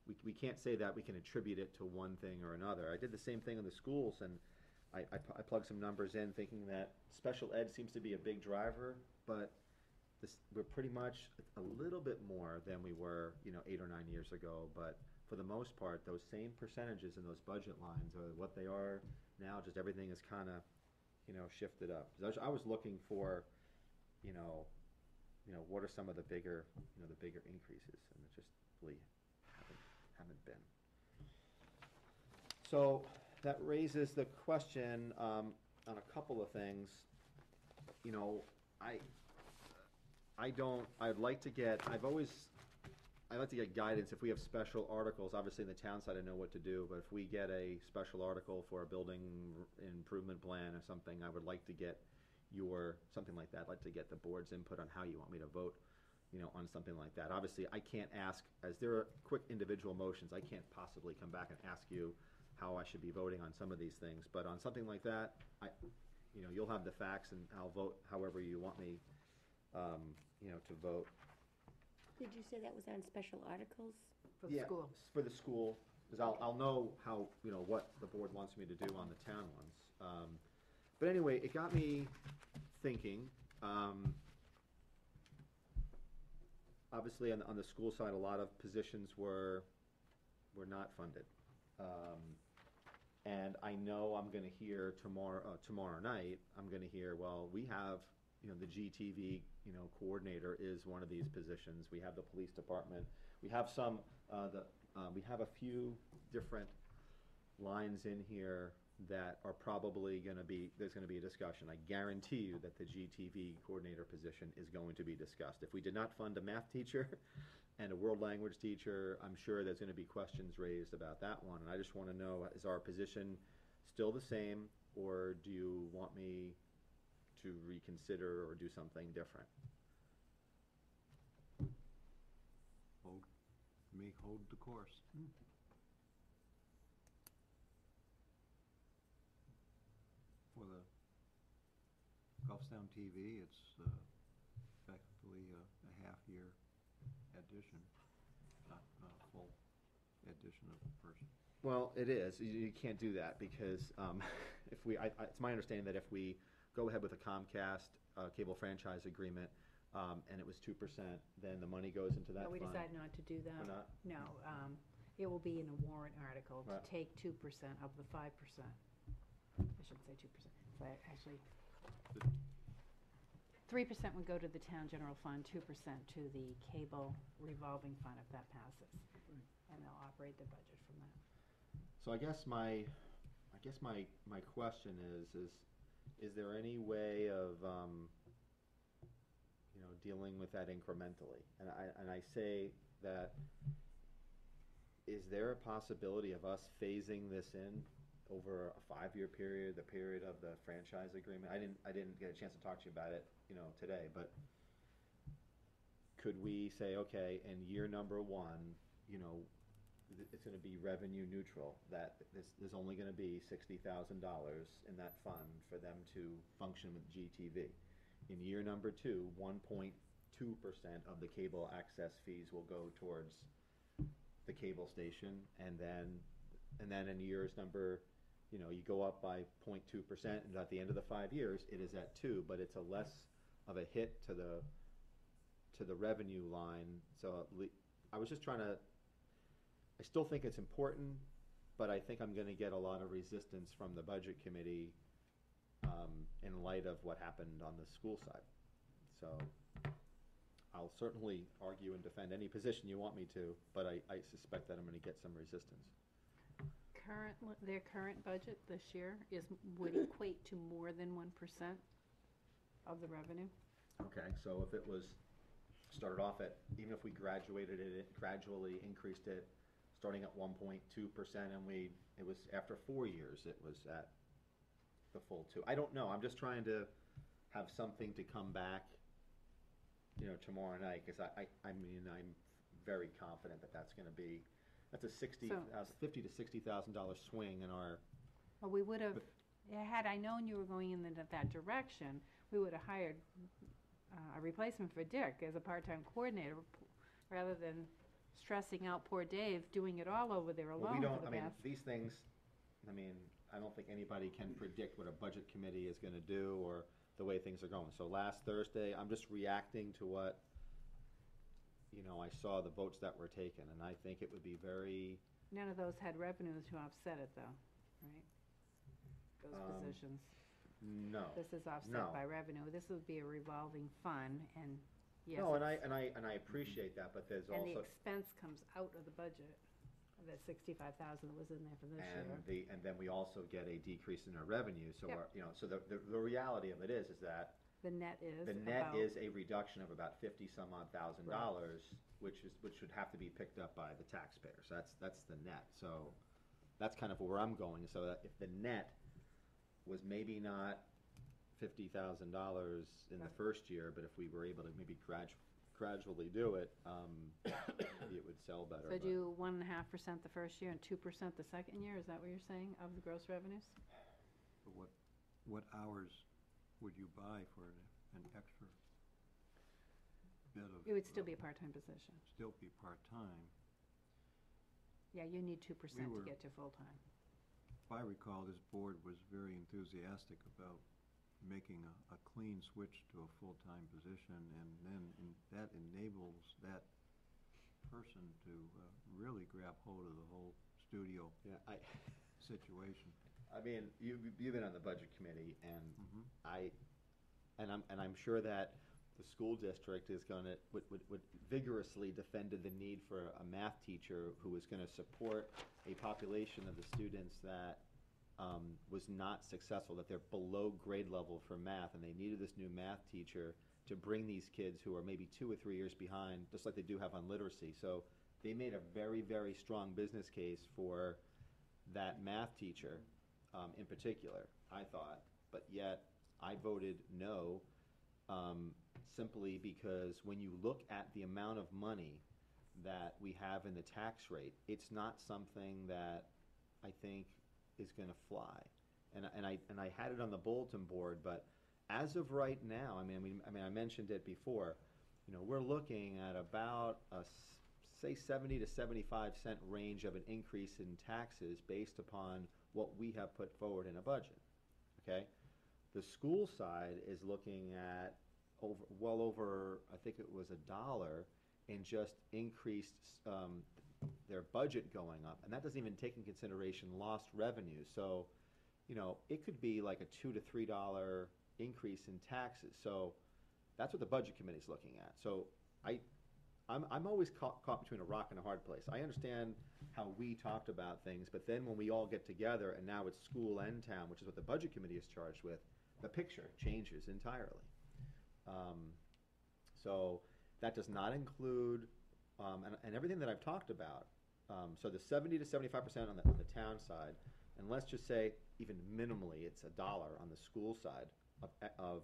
we, we can't say that we can attribute it to one thing or another. I did the same thing in the schools, and I, I, I plugged some numbers in, thinking that special ed seems to be a big driver, but this, we're pretty much a little bit more than we were, you know, eight or nine years ago, but for the most part, those same percentages in those budget lines are what they are now, just everything is kinda, you know, shifted up. 'Cause I was, looking for, you know, you know, what are some of the bigger, you know, the bigger increases, and just really haven't, been. So, that raises the question, um, on a couple of things. You know, I, I don't, I'd like to get, I've always, I'd like to get guidance if we have special articles, obviously in the town side I know what to do, but if we get a special article for a building improvement plan or something, I would like to get your, something like that, I'd like to get the board's input on how you want me to vote, you know, on something like that. Obviously, I can't ask, as there are quick individual motions, I can't possibly come back and ask you how I should be voting on some of these things, but on something like that, I, you know, you'll have the facts and I'll vote however you want me, um, you know, to vote. Did you say that was on special articles? For the Yeah, school. For the school, because I'll, I'll know how, you know, what the board wants me to do on the town ones. Um, But anyway, it got me thinking, um, obviously on, the- on the school side, a lot of positions were, were not funded. Um, And I know I'm gonna hear tomorrow, uh, tomorrow night, I'm gonna hear, well, we have, you know, the GTV, you know, coordinator is one of these positions. We have the police department. We have some, uh, the, uh, we have a few different lines in here that are probably gonna be, there's gonna be a discussion. I guarantee you that the GTV coordinator position is going to be discussed. If we did not fund a math teacher <laughs> and a world language teacher, I'm sure there's gonna be questions raised about that one. And I just wanna know, is our position still the same, or do you want me to reconsider or do something different? Hold, me hold the course. Hmm. For the Goffstown TV, it's uh, effectively a, a half-year addition, not, not a full addition of a person. Well, it is. You, you can't do that because um, <laughs> if we, I, I, it's my understanding that if we go ahead with a Comcast uh, cable franchise agreement um, and it was two percent, then the money goes into that No, we fund. decided not to do that. Not? No, um, it will be in a warrant article to Right. take two percent of the five percent. I shouldn't say two percent, but actually, three percent would go to the town general fund, two percent to the cable revolving fund if that passes. And they'll operate the budget from that. So I guess my, I guess my, my question is, is, is there any way of, um, you know, dealing with that incrementally? And I, and I say that, is there a possibility of us phasing this in over a five-year period, the period of the franchise agreement? I didn't, I didn't get a chance to talk to you about it, you know, today, but could we say, okay, in year number one, you know, th- it's gonna be revenue neutral, that this, there's only gonna be sixty thousand dollars in that fund for them to function with GTV. In year number two, one point two percent of the cable access fees will go towards the cable station, and then, and then in years number you know, you go up by 0.2 percent, and at the end of the five years, it is at two, but it's a less of a hit to the, to the revenue line, so I was just trying to, I still think it's important, but I think I'm gonna get a lot of resistance from the budget committee, um, in light of what happened on the school side. So, I'll certainly argue and defend any position you want me to, but I, I suspect that I'm gonna get some resistance. Current, their current budget this year is, would equate to more than one percent of the revenue. Okay, so if it was, started off at, even if we graduated it, gradually increased it, starting at one point two percent, and we, it was, after four years, it was at the full two. I don't know, I'm just trying to have something to come back, you know, tomorrow night, cause I, I, I mean, I'm very confident that that's gonna be, that's a sixty, So- uh, fifty to sixty thousand dollar swing in our, Well, we would have, had I known you were going in that, that direction, we would have hired uh, a replacement for Dick as a part-time coordinator, p- rather than stressing out poor Dave doing it all over there Well, we alone don't, for I the mean, past. these things, I mean, I don't think anybody can predict what a budget committee is gonna do or the way things are going. So last Thursday, I'm just reacting to what, you know, I saw the votes that were taken, and I think it would be very, None of those had revenues to offset it, though, right? Those Um, positions. no. This is no. offset by revenue. This would be a revolving fund, and yes. No, and I, it's- and I, and I appreciate that, but there's And the also, expense comes out of the budget, that sixty-five thousand that was in there for this and year. the, and then we also get a decrease in our revenue, so Yep. our, you know, so the, the, the reality of it is, is that The net is The net about- is a reduction of about fifty some odd thousand Right. dollars, which is, which would have to be picked up by the taxpayers, that's, that's the net, so that's kind of where I'm going, so that if the net was maybe not fifty thousand dollars in the Right. first year, but if we were able to maybe gradu- gradually do it, um, maybe it would sell better, So but- do one and a half percent the first year and two percent the second year, is that what you're saying, of the gross revenues? But what, what hours would you buy for an, an extra bit of? It would still be a part-time position. Still be part-time. Yeah, you need two percent to were- get to full-time. If I recall, this board was very enthusiastic about making a, a clean switch to a full-time position, and then in- that enables that person to uh, really grab hold of the whole studio Yeah, I, situation. <laughs> I mean, you, you've been on the budget committee, and Mhm. I, and I'm, and I'm sure that the school district is gonna, would, would, would vigorously defended the need for a math teacher who is gonna support a population of the students that, um, was not successful, that they're below grade level for math, and they needed this new math teacher to bring these kids who are maybe two or three years behind, just like they do have on literacy. So they made a very, very strong business case for that math teacher, um, in particular, I thought, but yet I voted no, um, simply because when you look at the amount of money that we have in the tax rate, it's not something that I think is gonna fly. And, I- and I, and I had it on the bulletin board, but as of right now, I mean, I mean, I mean, I mentioned it before, you know, we're looking at about a say seventy to seventy-five cent range of an increase in taxes based upon what we have put forward in a budget, okay? The school side is looking at over, well over, I think it was a dollar in just increased, um, their budget going up, and that doesn't even take in consideration lost revenue, so, you know, it could be like a two to three dollar increase in taxes, so that's what the budget committee is looking at, so I, I'm, I'm always caught, caught between a rock and a hard place. I understand how we talked about things, but then when we all get together, and now it's school and town, which is what the budget committee is charged with, the picture changes entirely. Um, so that does not include, um, and, and everything that I've talked about. Um, so the seventy to seventy-five percent on the, on the town side, and let's just say even minimally, it's a dollar on the school side of, of,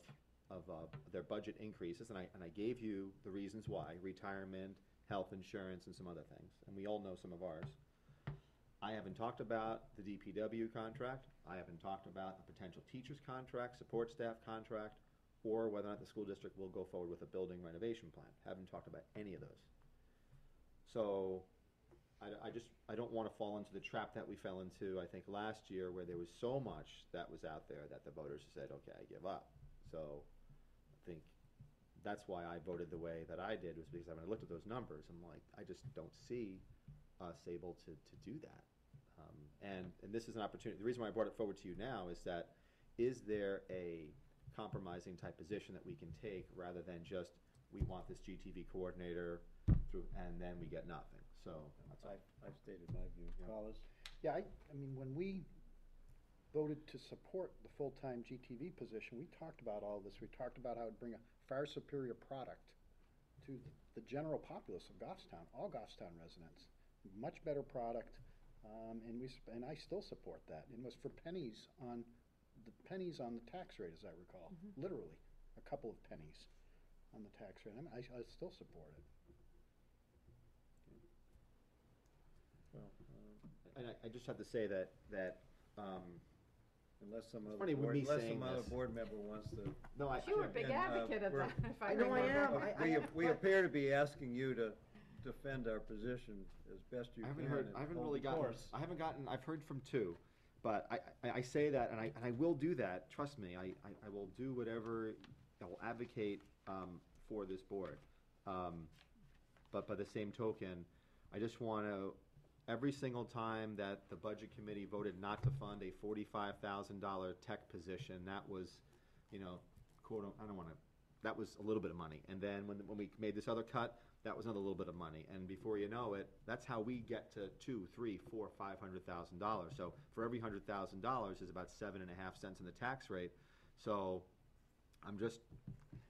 of, uh, their budget increases, and I, and I gave you the reasons why, retirement, health insurance, and some other things, and we all know some of ours. I haven't talked about the DPW contract, I haven't talked about a potential teacher's contract, support staff contract, or whether or not the school district will go forward with a building renovation plan. Haven't talked about any of those. So, I, I just, I don't wanna fall into the trap that we fell into, I think, last year, where there was so much that was out there that the voters said, okay, I give up. So, think that's why I voted the way that I did, was because when I looked at those numbers, I'm like, I just don't see us able to, to do that. Um, and, and this is an opportunity, the reason why I brought it forward to you now is that, is there a compromising type position that we can take, rather than just, we want this GTV coordinator through, and then we get nothing, so, that's. I've, I've stated my view. Yeah. Collis? Yeah, I, I mean, when we voted to support the full-time GTV position, we talked about all this. We talked about how it'd bring a far superior product to the general populace of Goffstown, all Goffstown residents. Much better product, um, and we, sp- and I still support that. It was for pennies on, the pennies on the tax rate, as I recall, literally, a couple of pennies on the tax rate. I mean, I, I still support it. Well, uh, And I, I just have to say that, that, um, unless some other funny with board, me unless saying some other this. board member wants to. no, I. You were a big And, uh, advocate of we're- that, if I I know I remember. am. I- We, I- we appear to be asking you to defend our position as best you I can. haven't heard, and I haven't hold really the gotten, course. I haven't gotten, I've heard from two, but I, I, I say that, and I, and I will do that, trust me, I, I, I will do whatever, I will advocate, um, for this board. Um, but by the same token, I just wanna, every single time that the budget committee voted not to fund a forty-five thousand dollar tech position, that was, you know, quote, I don't wanna, that was a little bit of money, and then when, when we made this other cut, that was another little bit of money, and before you know it, that's how we get to two, three, four, five hundred thousand dollars. So for every hundred thousand dollars is about seven and a half cents in the tax rate, so I'm just,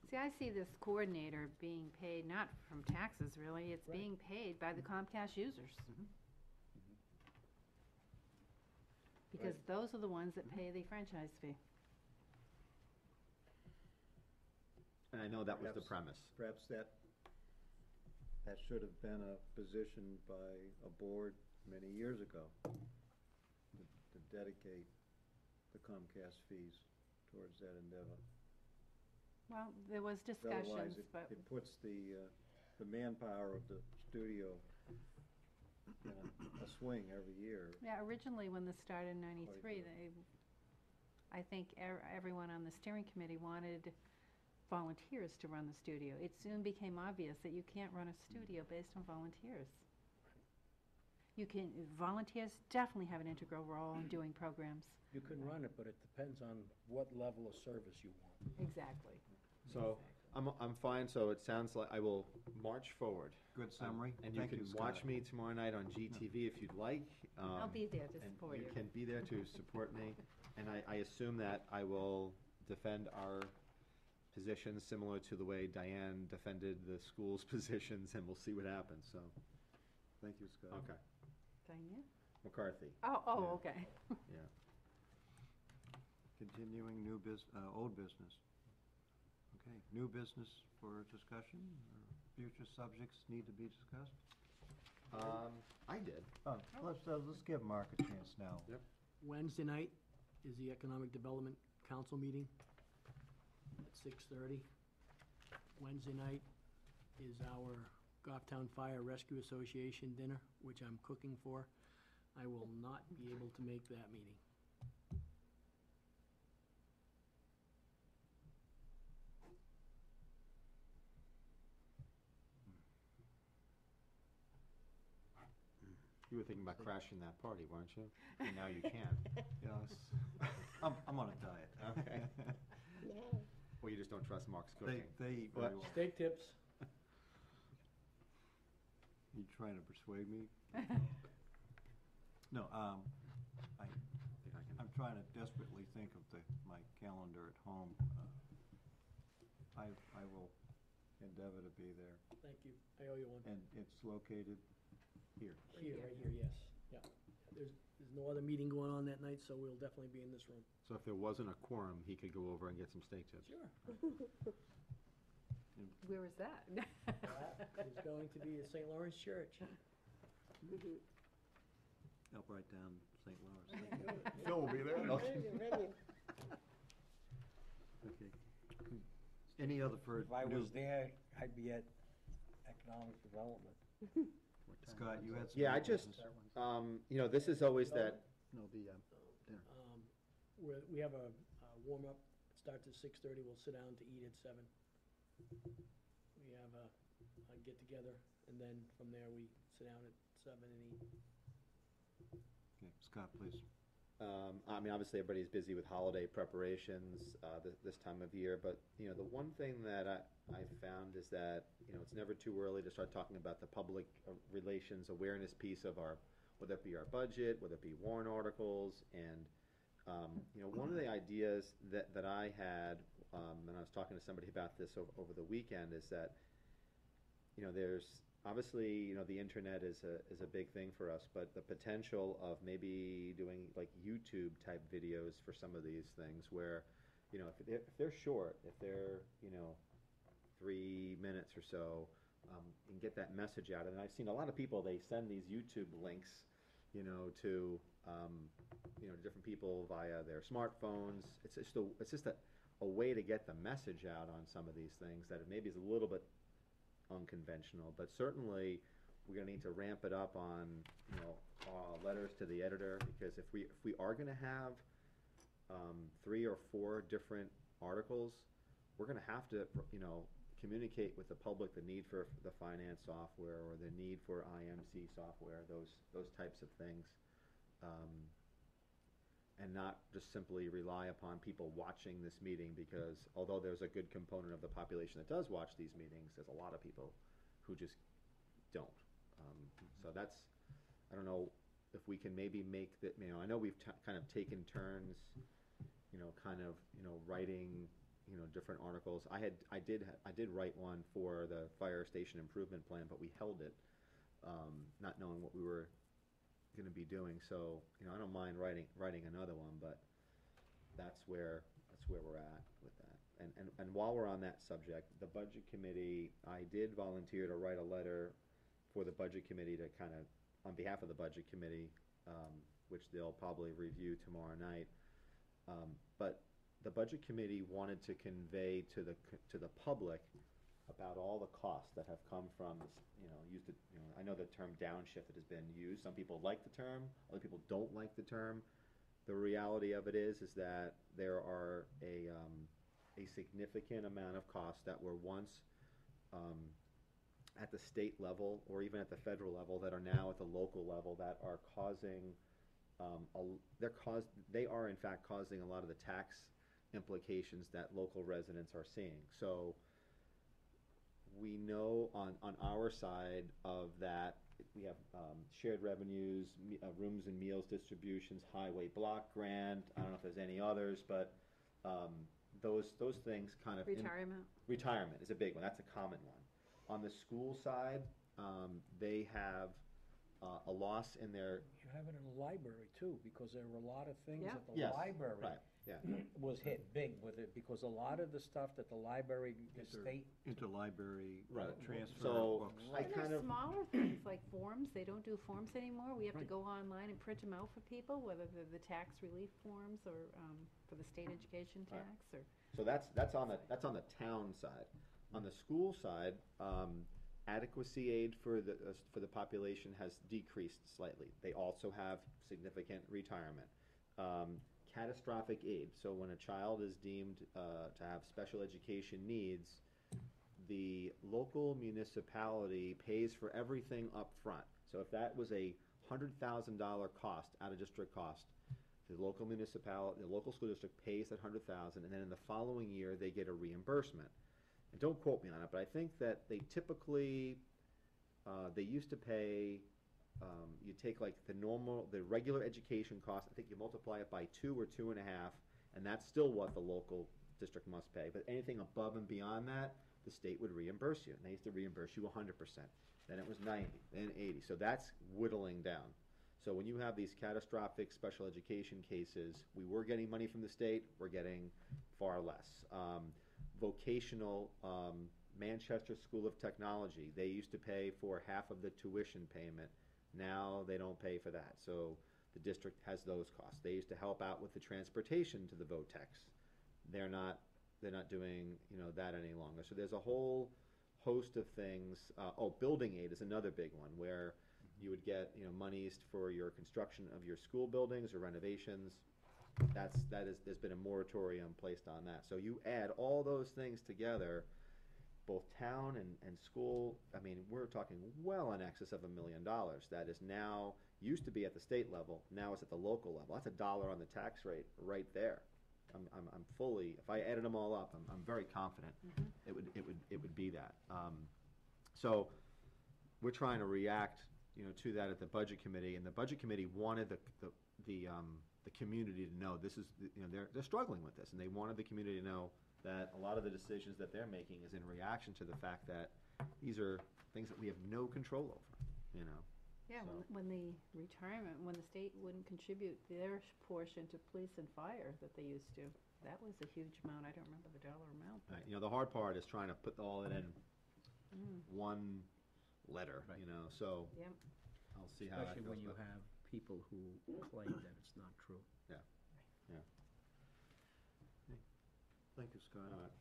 See, I see this coordinator being paid not from taxes, really, it's being paid by the Comcast users. Mm-hmm. Because those are the ones that pay the franchise fee. and I know that was the Perhaps- premise. Perhaps that, that should have been a position by a board many years ago, to to dedicate the Comcast fees towards that endeavor. Well, there was Otherwise, discussions, it, but, it puts the, uh, the manpower of the studio in a, a swing every year. yeah, originally when this started in ninety-three, good. they, I think er- everyone on the steering committee wanted volunteers to run the studio. It soon became obvious that you can't run a studio based on volunteers. You can, volunteers definitely have an integral role in doing programs. You can run it, but it depends on what level of service you want. Exactly. So, I'm, I'm fine, so it sounds like I will march forward. Good summary. And you Thank can Scott. watch me tomorrow night on GTV if you'd like. I'll um, be there to And support you. you can be there to support me, <laughs> and I, I assume that I will defend our positions similar to the way Diane defended the school's <laughs> positions, and we'll see what happens, so, Thank you, Scott. okay. Diane? McCarthy, Oh, oh, Yeah. okay. yeah. Continuing new bus, uh, old business. Okay, new business for discussion, or future subjects need to be discussed? Um, I did. Oh, let's, uh, let's give Mark a chance now. Yep. Wednesday night is the Economic Development Council meeting at six thirty. Wednesday night is our Goffstown Fire Rescue Association dinner, which I'm cooking for. I will not be able to make that meeting. You were thinking about crashing that party, weren't you? <laughs> And now you can. Yes. <laughs> I'm, I'm on a diet. <laughs> Okay. No. Well, you just don't trust Mark's They, cooking. they eat What? very well. Steak tips, You trying to persuade me? No, um, I, I think I can- I'm trying to desperately think of the, my calendar at home. Uh, I, I will endeavor to be there, Thank you. I owe you one. and it's located here. Here, right here, yes. Yeah. There's, there's no other meeting going on that night, so we'll definitely be in this room. So if there wasn't a quorum, he could go over and get some steak tips. Sure. <laughs> Where is that? It's going to be at St. Lawrence Church. <laughs> Up right down St. Lawrence. Phil will be there. Okay. Any other for if I new, was there, I'd be at economic development. <laughs> What time Scott, you that? had some. Yeah, I new just, business. um, you know, this is always that, No, the, uh, Um, We're, we have a uh, warm-up, It starts at six-thirty, we'll sit down to eat at seven. We have a, a get-together, and then from there, we sit down at seven and eat. Okay, Scott, please. Um, I mean, obviously, everybody's busy with holiday preparations uh, this, this time of year, but you know, the one thing that I, I found is that you know it's never too early to start talking about the public uh, relations awareness piece of our, whether it be our budget, whether it be warrant articles, and um, you know, one of the ideas that that I had, um, and I was talking to somebody about this over, over the weekend, is that you know, there's obviously, you know, the internet is a is a big thing for us, but the potential of maybe doing like YouTube type videos for some of these things, where, you know, if they're, if they're short, if they're, you know, three minutes or so, um, and get that message out. And I've seen a lot of people they send these YouTube links, you know, to um, you know different people via their smartphones. It's just a it's just a, a way to get the message out on some of these things that maybe is a little bit unconventional, but certainly we're gonna need to ramp it up on, you know, uh, letters to the editor, because if we, if we are gonna have, um, three or four different articles, we're gonna have to, you know, communicate with the public the need for the finance software or the need for IMC software, those, those types of things. Um, and not just simply rely upon people watching this meeting, because although there's a good component of the population that does watch these meetings, there's a lot of people who just don't. Um, so that's, I don't know if we can maybe make that, you know, I know we've kind of taken turns, you know, kind of, you know, writing, you know, different articles. I had, I did, I did write one for the fire station improvement plan, but we held it, um, not knowing what we were gonna be doing, so, you know, I don't mind writing, writing another one, but that's where, that's where we're at with that. And, and, and while we're on that subject, the budget committee, I did volunteer to write a letter for the budget committee to kind of, on behalf of the budget committee, um, which they'll probably review tomorrow night. Um, but the budget committee wanted to convey to the, to the public about all the costs that have come from this, you know, used to, you know, I know the term downshift that has been used. Some people like the term, other people don't like the term. The reality of it is, is that there are a, um, a significant amount of costs that were once, um, at the state level or even at the federal level that are now at the local level that are causing, um, a, they're cause, they are in fact causing a lot of the tax implications that local residents are seeing. So, we know on, on our side of that, we have um, shared revenues, me- uh, rooms and meals distributions, highway block grant, I don't know if there's any others, but um, those, those things kind of. in- Retirement? Retirement is a big one, that's a common one. On the school side, um, they have uh, a loss in their, You have it in the library too, because there were a lot of things Yeah. at the Yes, library. right, yeah. <clears throat> Was hit big with it, because a lot of the stuff that the library, the Inter- state, Interlibrary uh, Right. transfer So, books. I And kind there's of, smaller things like forms, they don't do forms anymore, we have to Right. go online and print them out for people, whether they're the tax relief forms or, um, for the state education Right. tax, or, so that's, that's on the, that's on the town side. On the school side, um, adequacy aid for the, uh, for the population has decreased slightly. They also have significant retirement. Um, catastrophic aid, so when a child is deemed, uh, to have special education needs, the local municipality pays for everything up front. So if that was a hundred thousand dollar cost, out-of-district cost, the local municipality, the local school district pays that hundred thousand, and then in the following year, they get a reimbursement. And don't quote me on it, but I think that they typically, uh, they used to pay, um, you take like the normal, the regular education cost, I think you multiply it by two or two and a half, and that's still what the local district must pay. But anything above and beyond that, the state would reimburse you, and they used to reimburse you hundred percent. Then it was ninety, then eighty, so that's whittling down. So when you have these catastrophic special education cases, we were getting money from the state, we're getting far less. Um, vocational, um, Manchester School of Technology, they used to pay for half of the tuition payment. Now they don't pay for that, so the district has those costs. They used to help out with the transportation to the VOTEX. They're not, they're not doing, you know, that any longer. So there's a whole host of things. Uh, oh, building aid is another big one where you would get, you know, monies for your construction of your school buildings or renovations. That's, that is, there's been a moratorium placed on that. So you add all those things together, both town and, and school, I mean, we're talking well in excess of a million dollars. That is now, used to be at the state level, now it's at the local level. That's a dollar on the tax rate right there. I'm, I'm, I'm fully, if I added them all up, I'm, I'm very confident it would, it would, it would be that. Um, so, we're trying to react, you know, to that at the budget committee, and the budget committee wanted the, the, the, um, the community to know, this is, you know, they're, they're struggling with this, and they wanted the community to know that a lot of the decisions that they're making is in reaction to the fact that these are things that we have no control over, you know? Yeah, So- when, when the retirement, when the state wouldn't contribute their portion to police and fire that they used to, that was a huge amount, I don't remember the dollar amount. Uh, you know, the hard part is trying to put all that in Mm, one letter, Right. you know, so Yep, I'll see how that Especially goes. when you have people who claim that it's not true. Thank you, Scott. All right.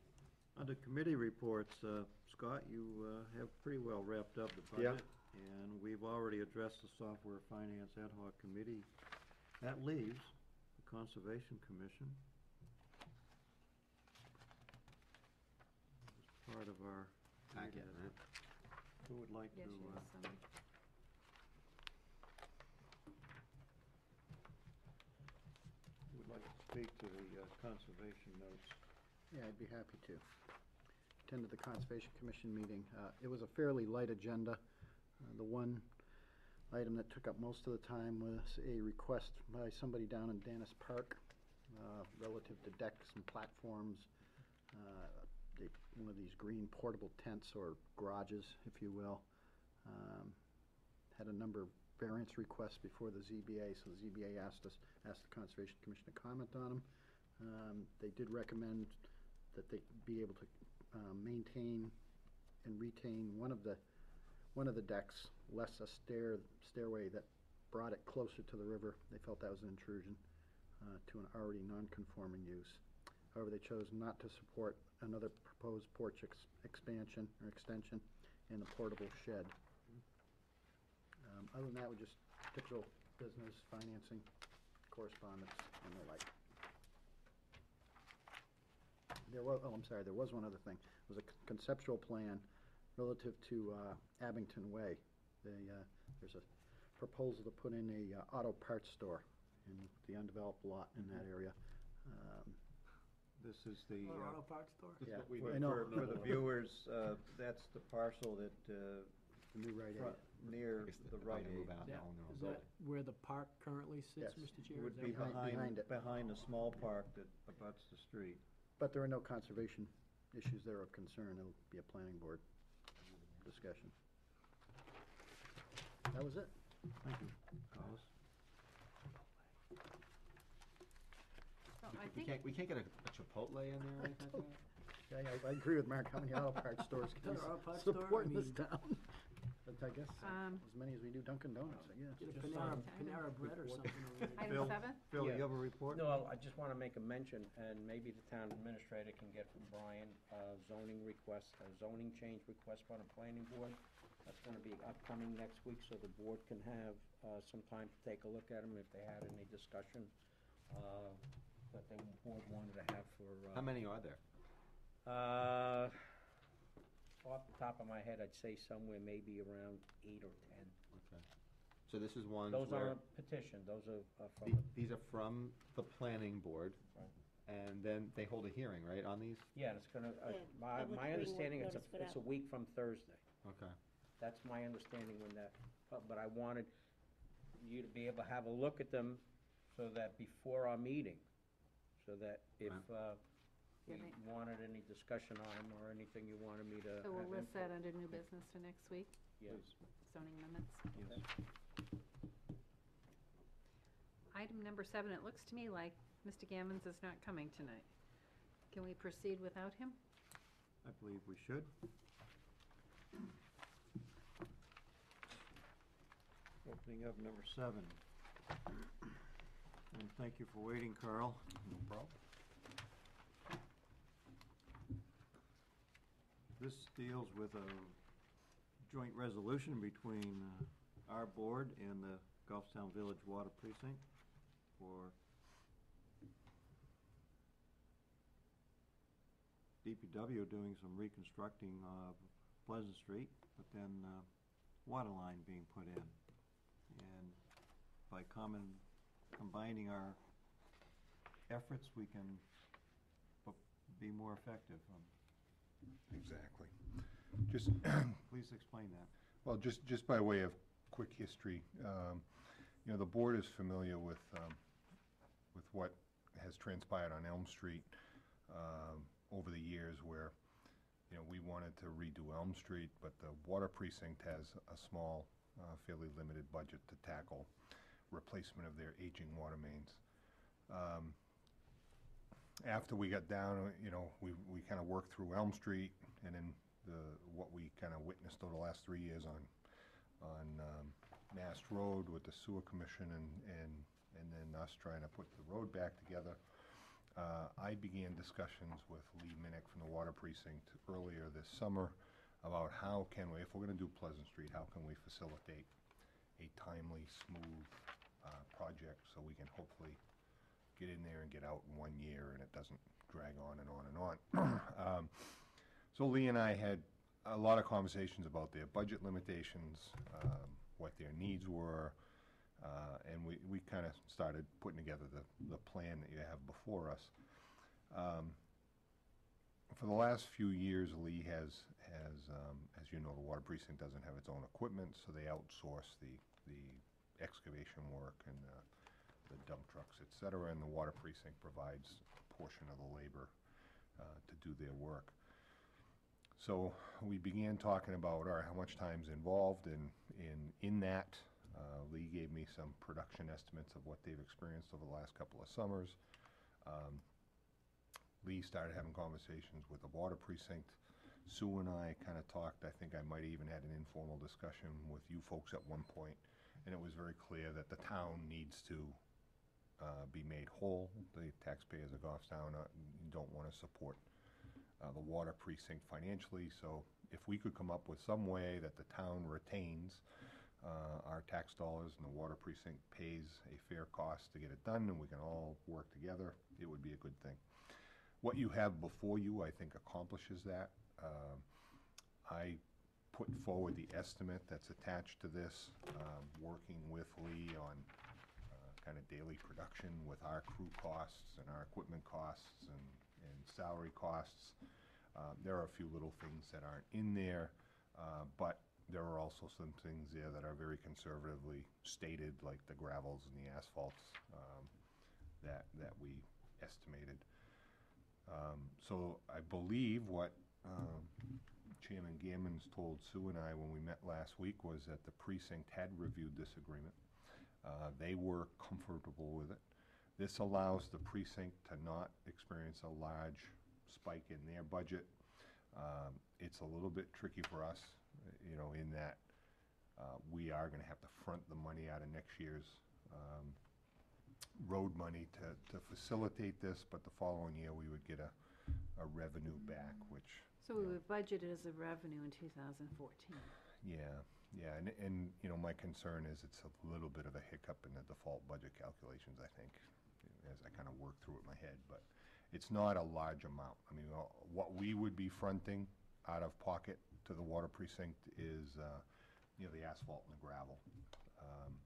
Under committee reports, uh, Scott, you uh, have pretty well wrapped up the Yeah. budget. And we've already addressed the Software Finance Ad hoc Committee. That leaves the Conservation Commission. As part of our Packet, meeting. right? Who would like to, yes, she uh, has some. who would like to speak to the uh, conservation notes? Yeah, I'd be happy to. Attended the Conservation Commission meeting. Uh, It was a fairly light agenda. Uh, The one item that took up most of the time was a request by somebody down in Dennis Park uh, relative to decks and platforms. uh, they- One of these green portable tents or garages, if you will. Um, Had a number of variance requests before the ZBA, so the ZBA asked us, asked the Conservation Commission to comment on them. Um, They did recommend that they be able to um, maintain and retain one of the, one of the decks, less a stair, stairway that brought it closer to the river. They felt that was an intrusion uh, to an already non-conforming use. However, they chose not to support another proposed porch ex- expansion or extension and a portable shed. Um, Other than that, we just typical business, financing, correspondence, and the like. There was, oh, I'm sorry, there was one other thing. It was a c- conceptual plan relative to uh, Abington Way. They, uh, there's a proposal to put in a uh, auto parts store in the undeveloped lot in that area. Um, This is the, uh, auto parts store? Yeah, for I know. for- for the viewers, uh, that's the parcel that, uh, The new Rite Aid. front- near I guess the they're Rite gonna move Aid. out Is and that- their own Is building. that where the park currently Yes. sits, Mr. Chair? It Is would that be where- behind- behind behind, it. behind the small park that abuts the street. But there are no conservation issues there of concern. It'll be a planning board discussion. That was it. Thank you, Carlos. So I We think, can't, we can't get a a Chipotle in there or anything <laughs> like that? Yeah, I, I agree with Mark. How many auto parts stores can we Another auto parts store? I support in this mean- town? But I guess Um, as many as we do Dunkin' Donuts, I guess. Get a Just Panera, on- Panera bread or something over <laughs> there. item Bill? seven? Phil, Yeah. you have a report? No, I just want to make a mention, and maybe the town administrator can get from Brian, uh, zoning request, a zoning change request from the planning board. That's gonna be upcoming next week, so the board can have, uh, some time to take a look at them if they had any discussion, uh, that the board wanted to have for, uh. How many are there? Uh, off the top of my head, I'd say somewhere maybe around eight or ten. Okay. So this is ones Those where, aren't petitioned, those are, uh, from, the- the- these are from the planning board, Right. and then they hold a hearing, right, on these? yeah, it's gonna, uh, Yeah, my, public my hearing understanding, it's notice a, it's a week from Thursday. Okay. That's my understanding when that, but, but I wanted you to be able to have a look at them so that before our meeting, so that if, uh, we Yeah, wanted any discussion on them or anything you wanted me to So we'll have list that input. under new business for next week, Yes. zoning amendments. Yes. Item number seven, it looks to me like Mr. Gammons is not coming tonight. Can we proceed without him? I believe we should. Opening up number seven. And thank you for waiting, Carl. No problem. This deals with a joint resolution between uh, our board and the Goffstown Village Water Precinct for DPW doing some reconstructing of Pleasant Street, but then uh, water line being put in. And by common, combining our efforts, we can be more effective. Um, Exactly. Just, <clears throat> Please explain that. Well, just, just by way of quick history, um, you know, the board is familiar with, um, with what has transpired on Elm Street, um, over the years where, you know, we wanted to redo Elm Street, but the water precinct has a small, uh, fairly limited budget to tackle replacement of their aging water mains. Um, after we got down, you know, we, we kind of worked through Elm Street and then the, what we kind of witnessed over the last three years on, on, um, Mast Road with the sewer commission and, and, and then us trying to put the road back together. Uh, I began discussions with Lee Minnick from the water precinct earlier this summer about how can we, if we're gonna do Pleasant Street, how can we facilitate a timely, smooth, uh, project so we can hopefully get in there and get out in one year and it doesn't drag on and on and on. <clears throat> Um, So Lee and I had a lot of conversations about their budget limitations, um, what their needs were, uh, and we, we kind of started putting together the, the plan that you have before us. Um, For the last few years, Lee has, has, um, as you know, the water precinct doesn't have its own equipment, so they outsource the, the excavation work and uh, the dump trucks, et cetera, and the water precinct provides a portion of the labor uh, to do their work. So we began talking about, all right, how much time's involved in, in, in that. Uh, Lee gave me some production estimates of what they've experienced over the last couple of summers. Um, Lee started having conversations with the water precinct. Sue and I kind of talked, I think I might have even had an informal discussion with you folks at one point, and it was very clear that the town needs to uh, be made whole. The taxpayers of Goffstown uh, don't want to support uh, the water precinct financially, so if we could come up with some way that the town retains uh, our tax dollars and the water precinct pays a fair cost to get it done, and we can all work together, it would be a good thing. What you have before you, I think, accomplishes that. Um, I put forward the estimate that's attached to this, um, working with Lee on kind of daily production with our crew costs and our equipment costs and, and salary costs. Uh, There are a few little things that aren't in there, uh, but there are also some things there that are very conservatively stated, like the gravels and the asphalts um, that, that we estimated. Um, So I believe what um, Chairman Gammons told Sue and I when we met last week was that the precinct had reviewed this agreement. Uh, They were comfortable with it. This allows the precinct to not experience a large spike in their budget. Um, It's a little bit tricky for us, you know, in that uh, we are gonna have to front the money out of next year's um, road money to, to facilitate this, but the following year, we would get a, a revenue back, which, So we would budget it as a revenue in 2014. yeah, yeah, and, and, you know, my concern is it's a little bit of a hiccup in the default budget calculations, I think, as I kind of work through it in my head, but it's not a large amount. I mean, uh, what we would be fronting out of pocket to the water precinct is, uh, you know, the asphalt and the gravel. Um,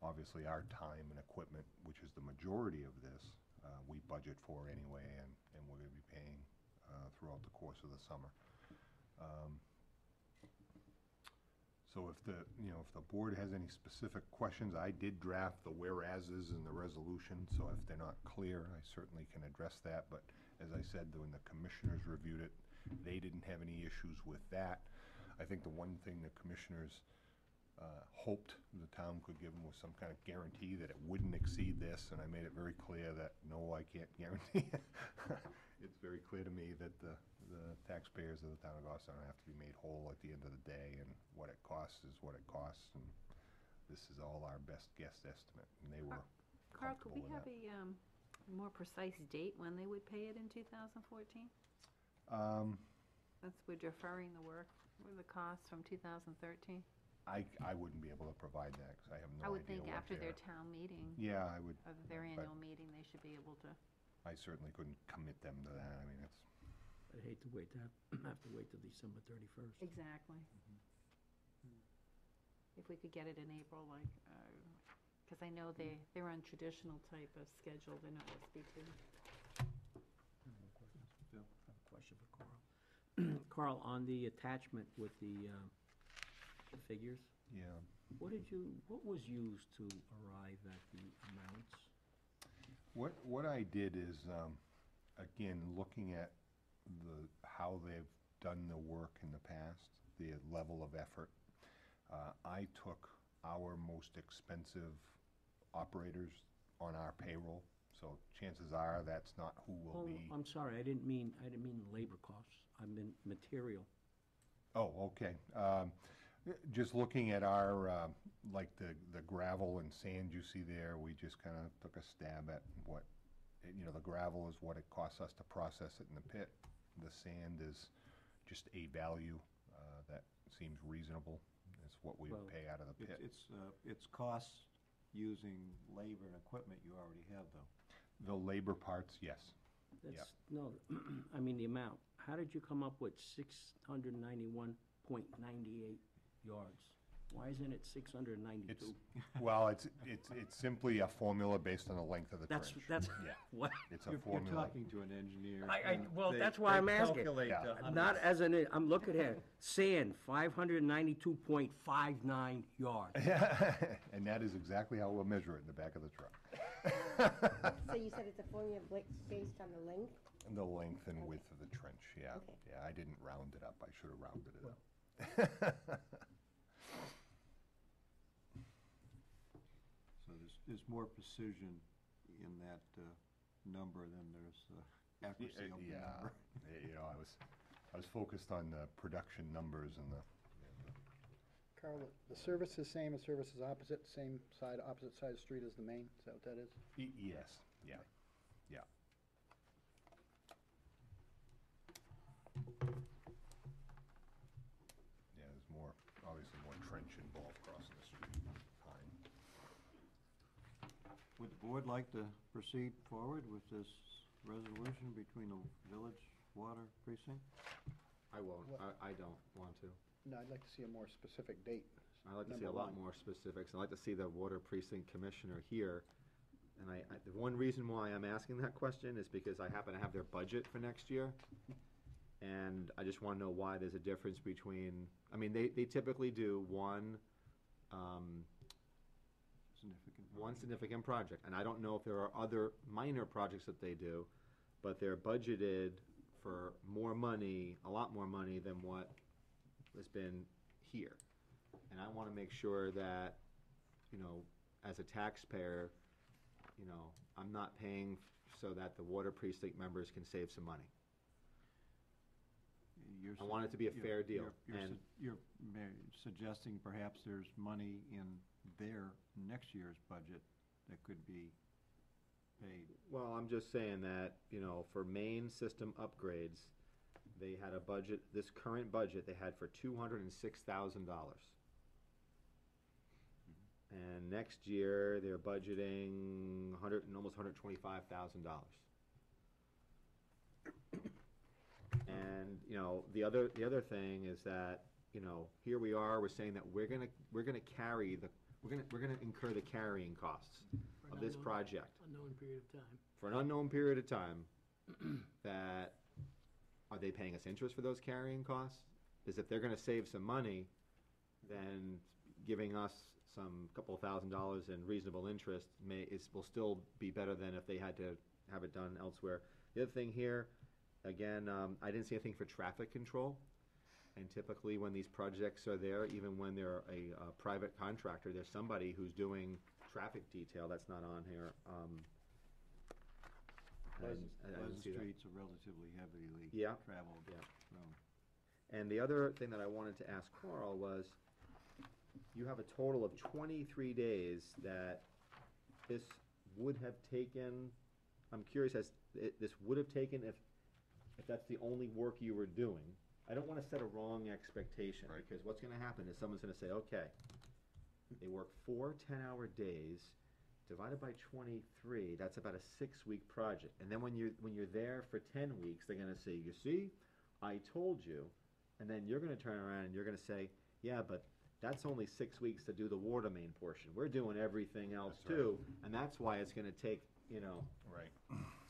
Obviously, our time and equipment, which is the majority of this, uh, we budget for anyway, and, and we're gonna be paying, uh, throughout the course of the summer. Um, So if the, you know, if the board has any specific questions, I did draft the whereases and the resolution, so if they're not clear, I certainly can address that, but as I said, when the commissioners reviewed it, they didn't have any issues with that. I think the one thing the commissioners uh, hoped the town could give them was some kind of guarantee that it wouldn't exceed this, and I made it very clear that, no, I can't <laughs> guarantee. it. It's very clear to me that the, the taxpayers of the town of Goffstown have to be made whole at the end of the day, and what it costs is what it costs, and this is all our best guess estimate, and they were Carl, could comfortable we with have that. a um, more precise date when they would pay it in 2014? Um, That's, we're deferring the work, with the costs from 2013. I, I wouldn't be able to provide that, because I have no idea I would think what after their town meeting, Yeah, I would, of their but- annual meeting, they should be able to. I certainly couldn't commit them to that, I mean, it's, I'd hate to wait to have, <clears throat> have to wait till December thirty-first. Exactly. If we could get it in April, like, because I know they, they're on traditional type of schedule, they're not SB2. Bill? I have a question for Carl. <clears throat> Carl, on the attachment with the, uh, the figures, yeah. what did you, what was used to arrive at the amounts? What, what I did is, um, again, looking at the, how they've done the work in the past, the level of effort, uh, I took our most expensive operators on our payroll, so chances are that's not who will Oh, be. I'm sorry, I didn't mean, I didn't mean labor costs, I meant material. Oh, okay. Um, Just looking at our, uh, like the the gravel and sand you see there, we just kind of took a stab at what, you know, the gravel is what it costs us to process it in the pit. The sand is just a value uh, that seems reasonable. It's what we Well, pay out of the It's, pit. it's, uh, it's costs using labor and equipment you already have, though. The labor parts, yes. That's, no, <clears throat> I mean the amount. How did you come up with six hundred ninety-one point ninety-eight yards? Why isn't it six hundred It's, ninety-two? <laughs> well, it's, it's, it's simply a formula based on the length of the trench. That's, that's, Yeah, <laughs> what? it's a You're, you're formula. talking to an engineer. I, I, and well, they- that's why they I'm asking. calculate Yeah. the Not as an, I'm looking here, sand, five hundred ninety-two point five nine yards. <laughs> And that is exactly how we'll measure it in the back of the truck. So you said it's a formula bla- based on the length? The length and width of the trench, yeah. Okay. Yeah, I didn't round it up. I should have rounded it up. So there's, there's more precision in that, uh, number than there's, uh, accuracy of the Yeah, number. y- you know, I was, I was focused on the production numbers and the, Carl, the service is same, the service is opposite, same side, opposite side of the street as the main, is that what that is? y- yes, yeah, yeah. Yeah, there's more, obviously more trench involved crossing the street. Fine. Would the board like to proceed forward with this resolution between the village water precinct? I won't, What- I, I don't want to. No, I'd like to see a more specific date. I'd like to see a Number lot one. more specifics. I'd like to see the water precinct commissioner here. And I, I, the one reason why I'm asking that question is because I happen to have their budget for next year. And I just wanna know why there's a difference between, I mean, they, they typically do one, um, Significant. One significant project, and I don't know if there are other minor projects that they do, but they're budgeted for more money, a lot more money than what has been here. And I wanna make sure that, you know, as a taxpayer, you know, I'm not paying so that the water precinct members can save some money. You're I want it to be a fair deal, you're- You're, and- su- you're ma- suggesting perhaps there's money in their next year's budget that could be paid. Well, I'm just saying that, you know, for main system upgrades, they had a budget, this current budget, they had for two hundred and six thousand dollars. Mm-hmm. And next year, they're budgeting hundred and almost hundred twenty-five thousand dollars. And, you know, the other, the other thing is that, you know, here we are, we're saying that we're gonna, we're gonna carry the, we're gonna, we're gonna incur the carrying costs For of this unknown- project Unknown period of time. for an unknown period of time, <clears throat> that, are they paying us interest for those carrying costs? Is if they're gonna save some money, then giving us some couple of thousand dollars in reasonable interest may, is, will still be better than if they had to have it done elsewhere. The other thing here, again, um, I didn't see anything for traffic control. And typically, when these projects are there, even when they're a, uh private contractor, there's somebody who's doing traffic detail, that's not on here, um. I Pleasant, didn't- I- I didn't Pleasant see that. Street's a relatively heavily Yeah. traveled Yeah. road. And the other thing that I wanted to ask Carl was, you have a total of twenty-three days that this would have taken, I'm curious as, it, this would have taken if, if that's the only work you were doing. I don't wanna set a wrong expectation, Right. because what's gonna happen is someone's gonna say, okay, they work four ten-hour days, divided by twenty-three, that's about a six-week project. And then when you're, when you're there for ten weeks, they're gonna say, you see, I told you. And then you're gonna turn around and you're gonna say, yeah, but that's only six weeks to do the water main portion. We're doing everything else That's right. too, and that's why it's gonna take, you know, Right.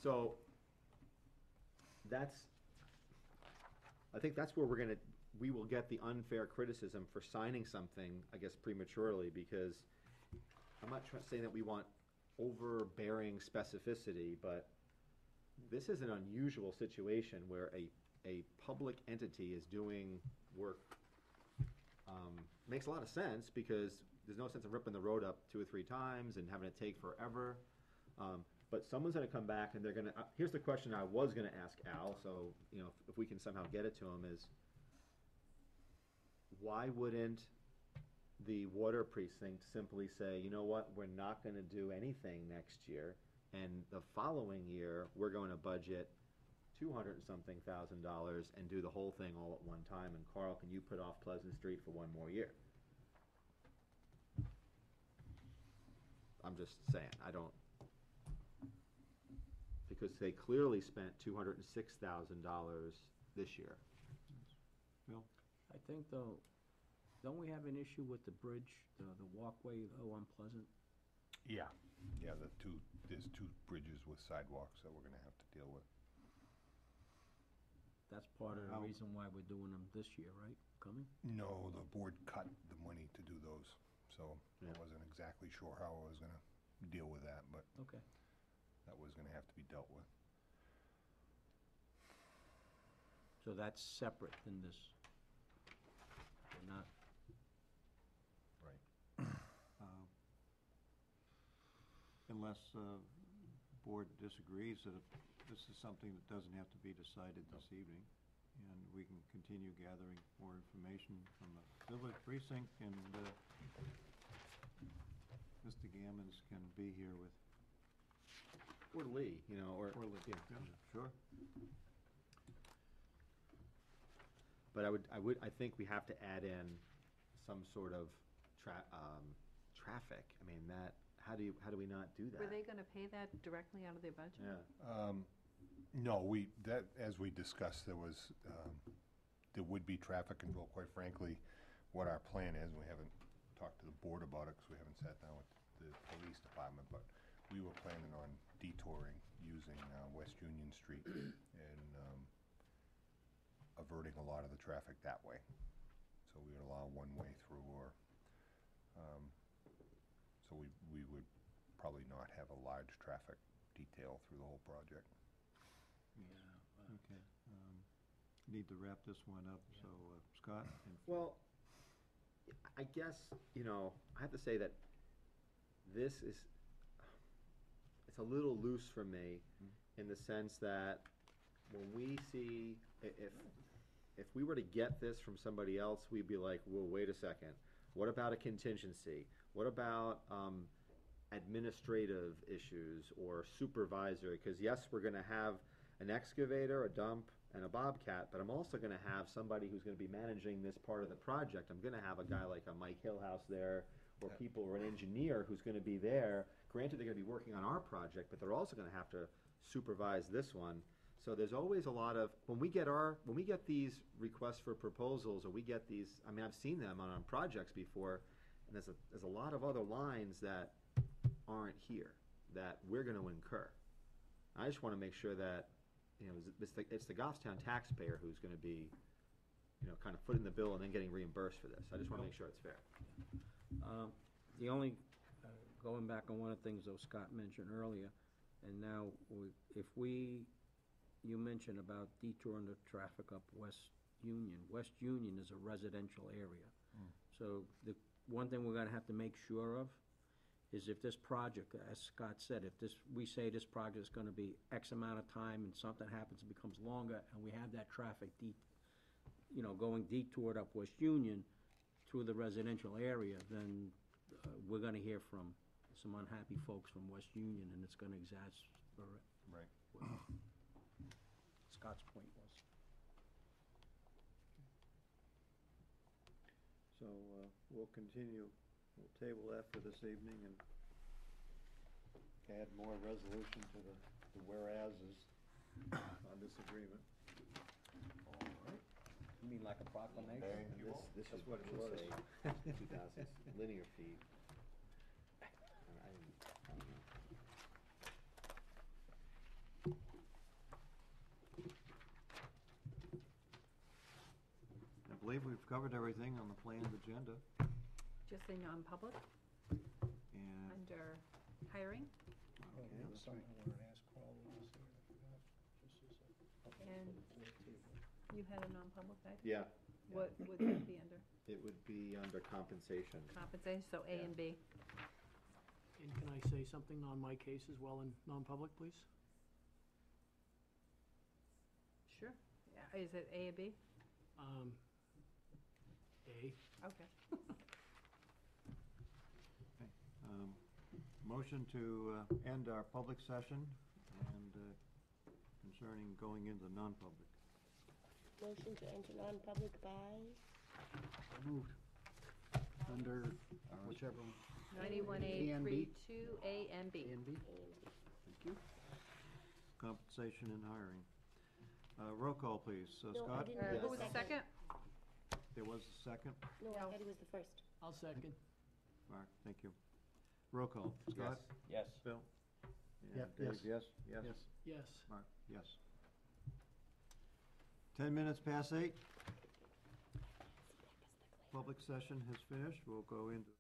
so, that's, I think that's where we're gonna, we will get the unfair criticism for signing something, I guess prematurely, because I'm not trying, saying that we want overbearing specificity, but this is an unusual situation where a, a public entity is doing work. Um, makes a lot of sense, because there's no sense of ripping the road up two or three times and having it take forever. Um, but someone's gonna come back and they're gonna, uh, here's the question I was gonna ask Al, so, you know, if- if we can somehow get it to him, is why wouldn't the water precinct simply say, you know what, we're not gonna do anything next year, and the following year, we're gonna budget two hundred and something thousand dollars and do the whole thing all at one time, and Carl, can you put off Pleasant Street for one more year? I'm just saying, I don't, because they clearly spent two hundred and six thousand dollars this year. Bill? I think though, don't we have an issue with the bridge, the, the walkway though on Pleasant? Yeah, yeah, the two, there's two bridges with sidewalks that we're gonna have to deal with. That's part of the How- reason why we're doing them this year, right? Coming? No, the board cut the money to do those, so I Yeah. wasn't exactly sure how I was gonna deal with that, but Okay. That was gonna have to be dealt with. So that's separate than this. We're not, Uh, Unless uh, board disagrees that if this is something that doesn't have to be decided this evening, and we can continue gathering more information from the village precinct, and uh, Mr. Gammons can be here with, Or Lee, you know, or. or, Lee. yeah. Yeah, sure. But I would, I would, I think we have to add in some sort of tra- um, traffic. I mean, that, how do you, how do we not do that? Were they gonna pay that directly out of their budget? Yeah, Um, no, we, that, as we discussed, there was, um, there would be traffic control, quite frankly, what our plan is, we haven't talked to the board about it, because we haven't sat down with the police department, but we were planning on detouring using, uh, West Union Street <clears throat> and, um, averting a lot of the traffic that way. So we would allow one way through, or, um, so we, we would probably not have a large traffic detail through the whole project. yeah. Okay. um, Need to wrap this one up, so uh, Scott? and- well, I guess, you know, I have to say that this is, it's a little loose for me in the sense that when we see, i- if, if we were to get this from somebody else, we'd be like, well, wait a second. What about a contingency? What about, um, administrative issues or supervisory? Cause yes, we're gonna have an excavator, a dump, and a bobcat, but I'm also gonna have somebody who's gonna be managing this part of the project. I'm gonna have a guy like a Mike Hillhouse there, or people, or an engineer who's gonna be there. Granted, they're gonna be working on our project, but they're also gonna have to supervise this one. So there's always a lot of, when we get our, when we get these requests for proposals, or we get these, I mean, I've seen them on, on projects before, and there's a, there's a lot of other lines that aren't here, that we're gonna incur. I just wanna make sure that, you know, it's- the, it's the Goffstown taxpayer who's gonna be, you know, kind of footing the bill and then getting reimbursed for this. I just wanna make sure it's fair. Um, The only, uh, going back on one of the things though Scott mentioned earlier, and now we- if we, you mentioned about detouring the traffic up West Union. West Union is a residential area. So the one thing we're gonna have to make sure of is if this project, as Scott said, if this, we say this project is gonna be X amount of time and something happens, it becomes longer, and we have that traffic de, you know, going detoured up West Union through the residential area, then uh, we're gonna hear from some unhappy folks from West Union, and it's gonna exasperate Right. what Scott's point was. So, uh, we'll continue, we'll table that for this evening and add more resolution to the, the whereases on this agreement. You mean like a proclamation? Thank you This, all. this is what what it it was. say, <laughs> two thousand linear feet. And I didn't- I don't know. I believe we've covered everything on the planned agenda, Just say non-public and, under hiring, Oh, Okay, there was that's something I wanted to ask Carl last year, I forgot. Just a second. Okay, And- for the board table. You had a non-public, I Yeah, What would that be under? it would be under compensation. Compensation, so A and B. And can I say something on my case as well in non-public, please? Sure. Yeah, Is it A and B? Um, A. Okay. um, motion to, uh, end our public session and, uh, concerning going into non-public. Motion to enter non-public by, Moved. Under whichever one. Ninety-one A A, and three, B. two, A and B. A and B? A and B. Compensation and hiring. Uh, roll call, please. So No, I Scott? didn't Uh, hear Who was the second? There was a second. No, I thought he was the first. I'll second. Mark, thank you. Roll call. Scott? Yes. Bill? Yeah, And Dave, yes. yes? Yes? Yes. Yes. Mark, yes. Ten minutes past eight. Public session has finished. We'll go into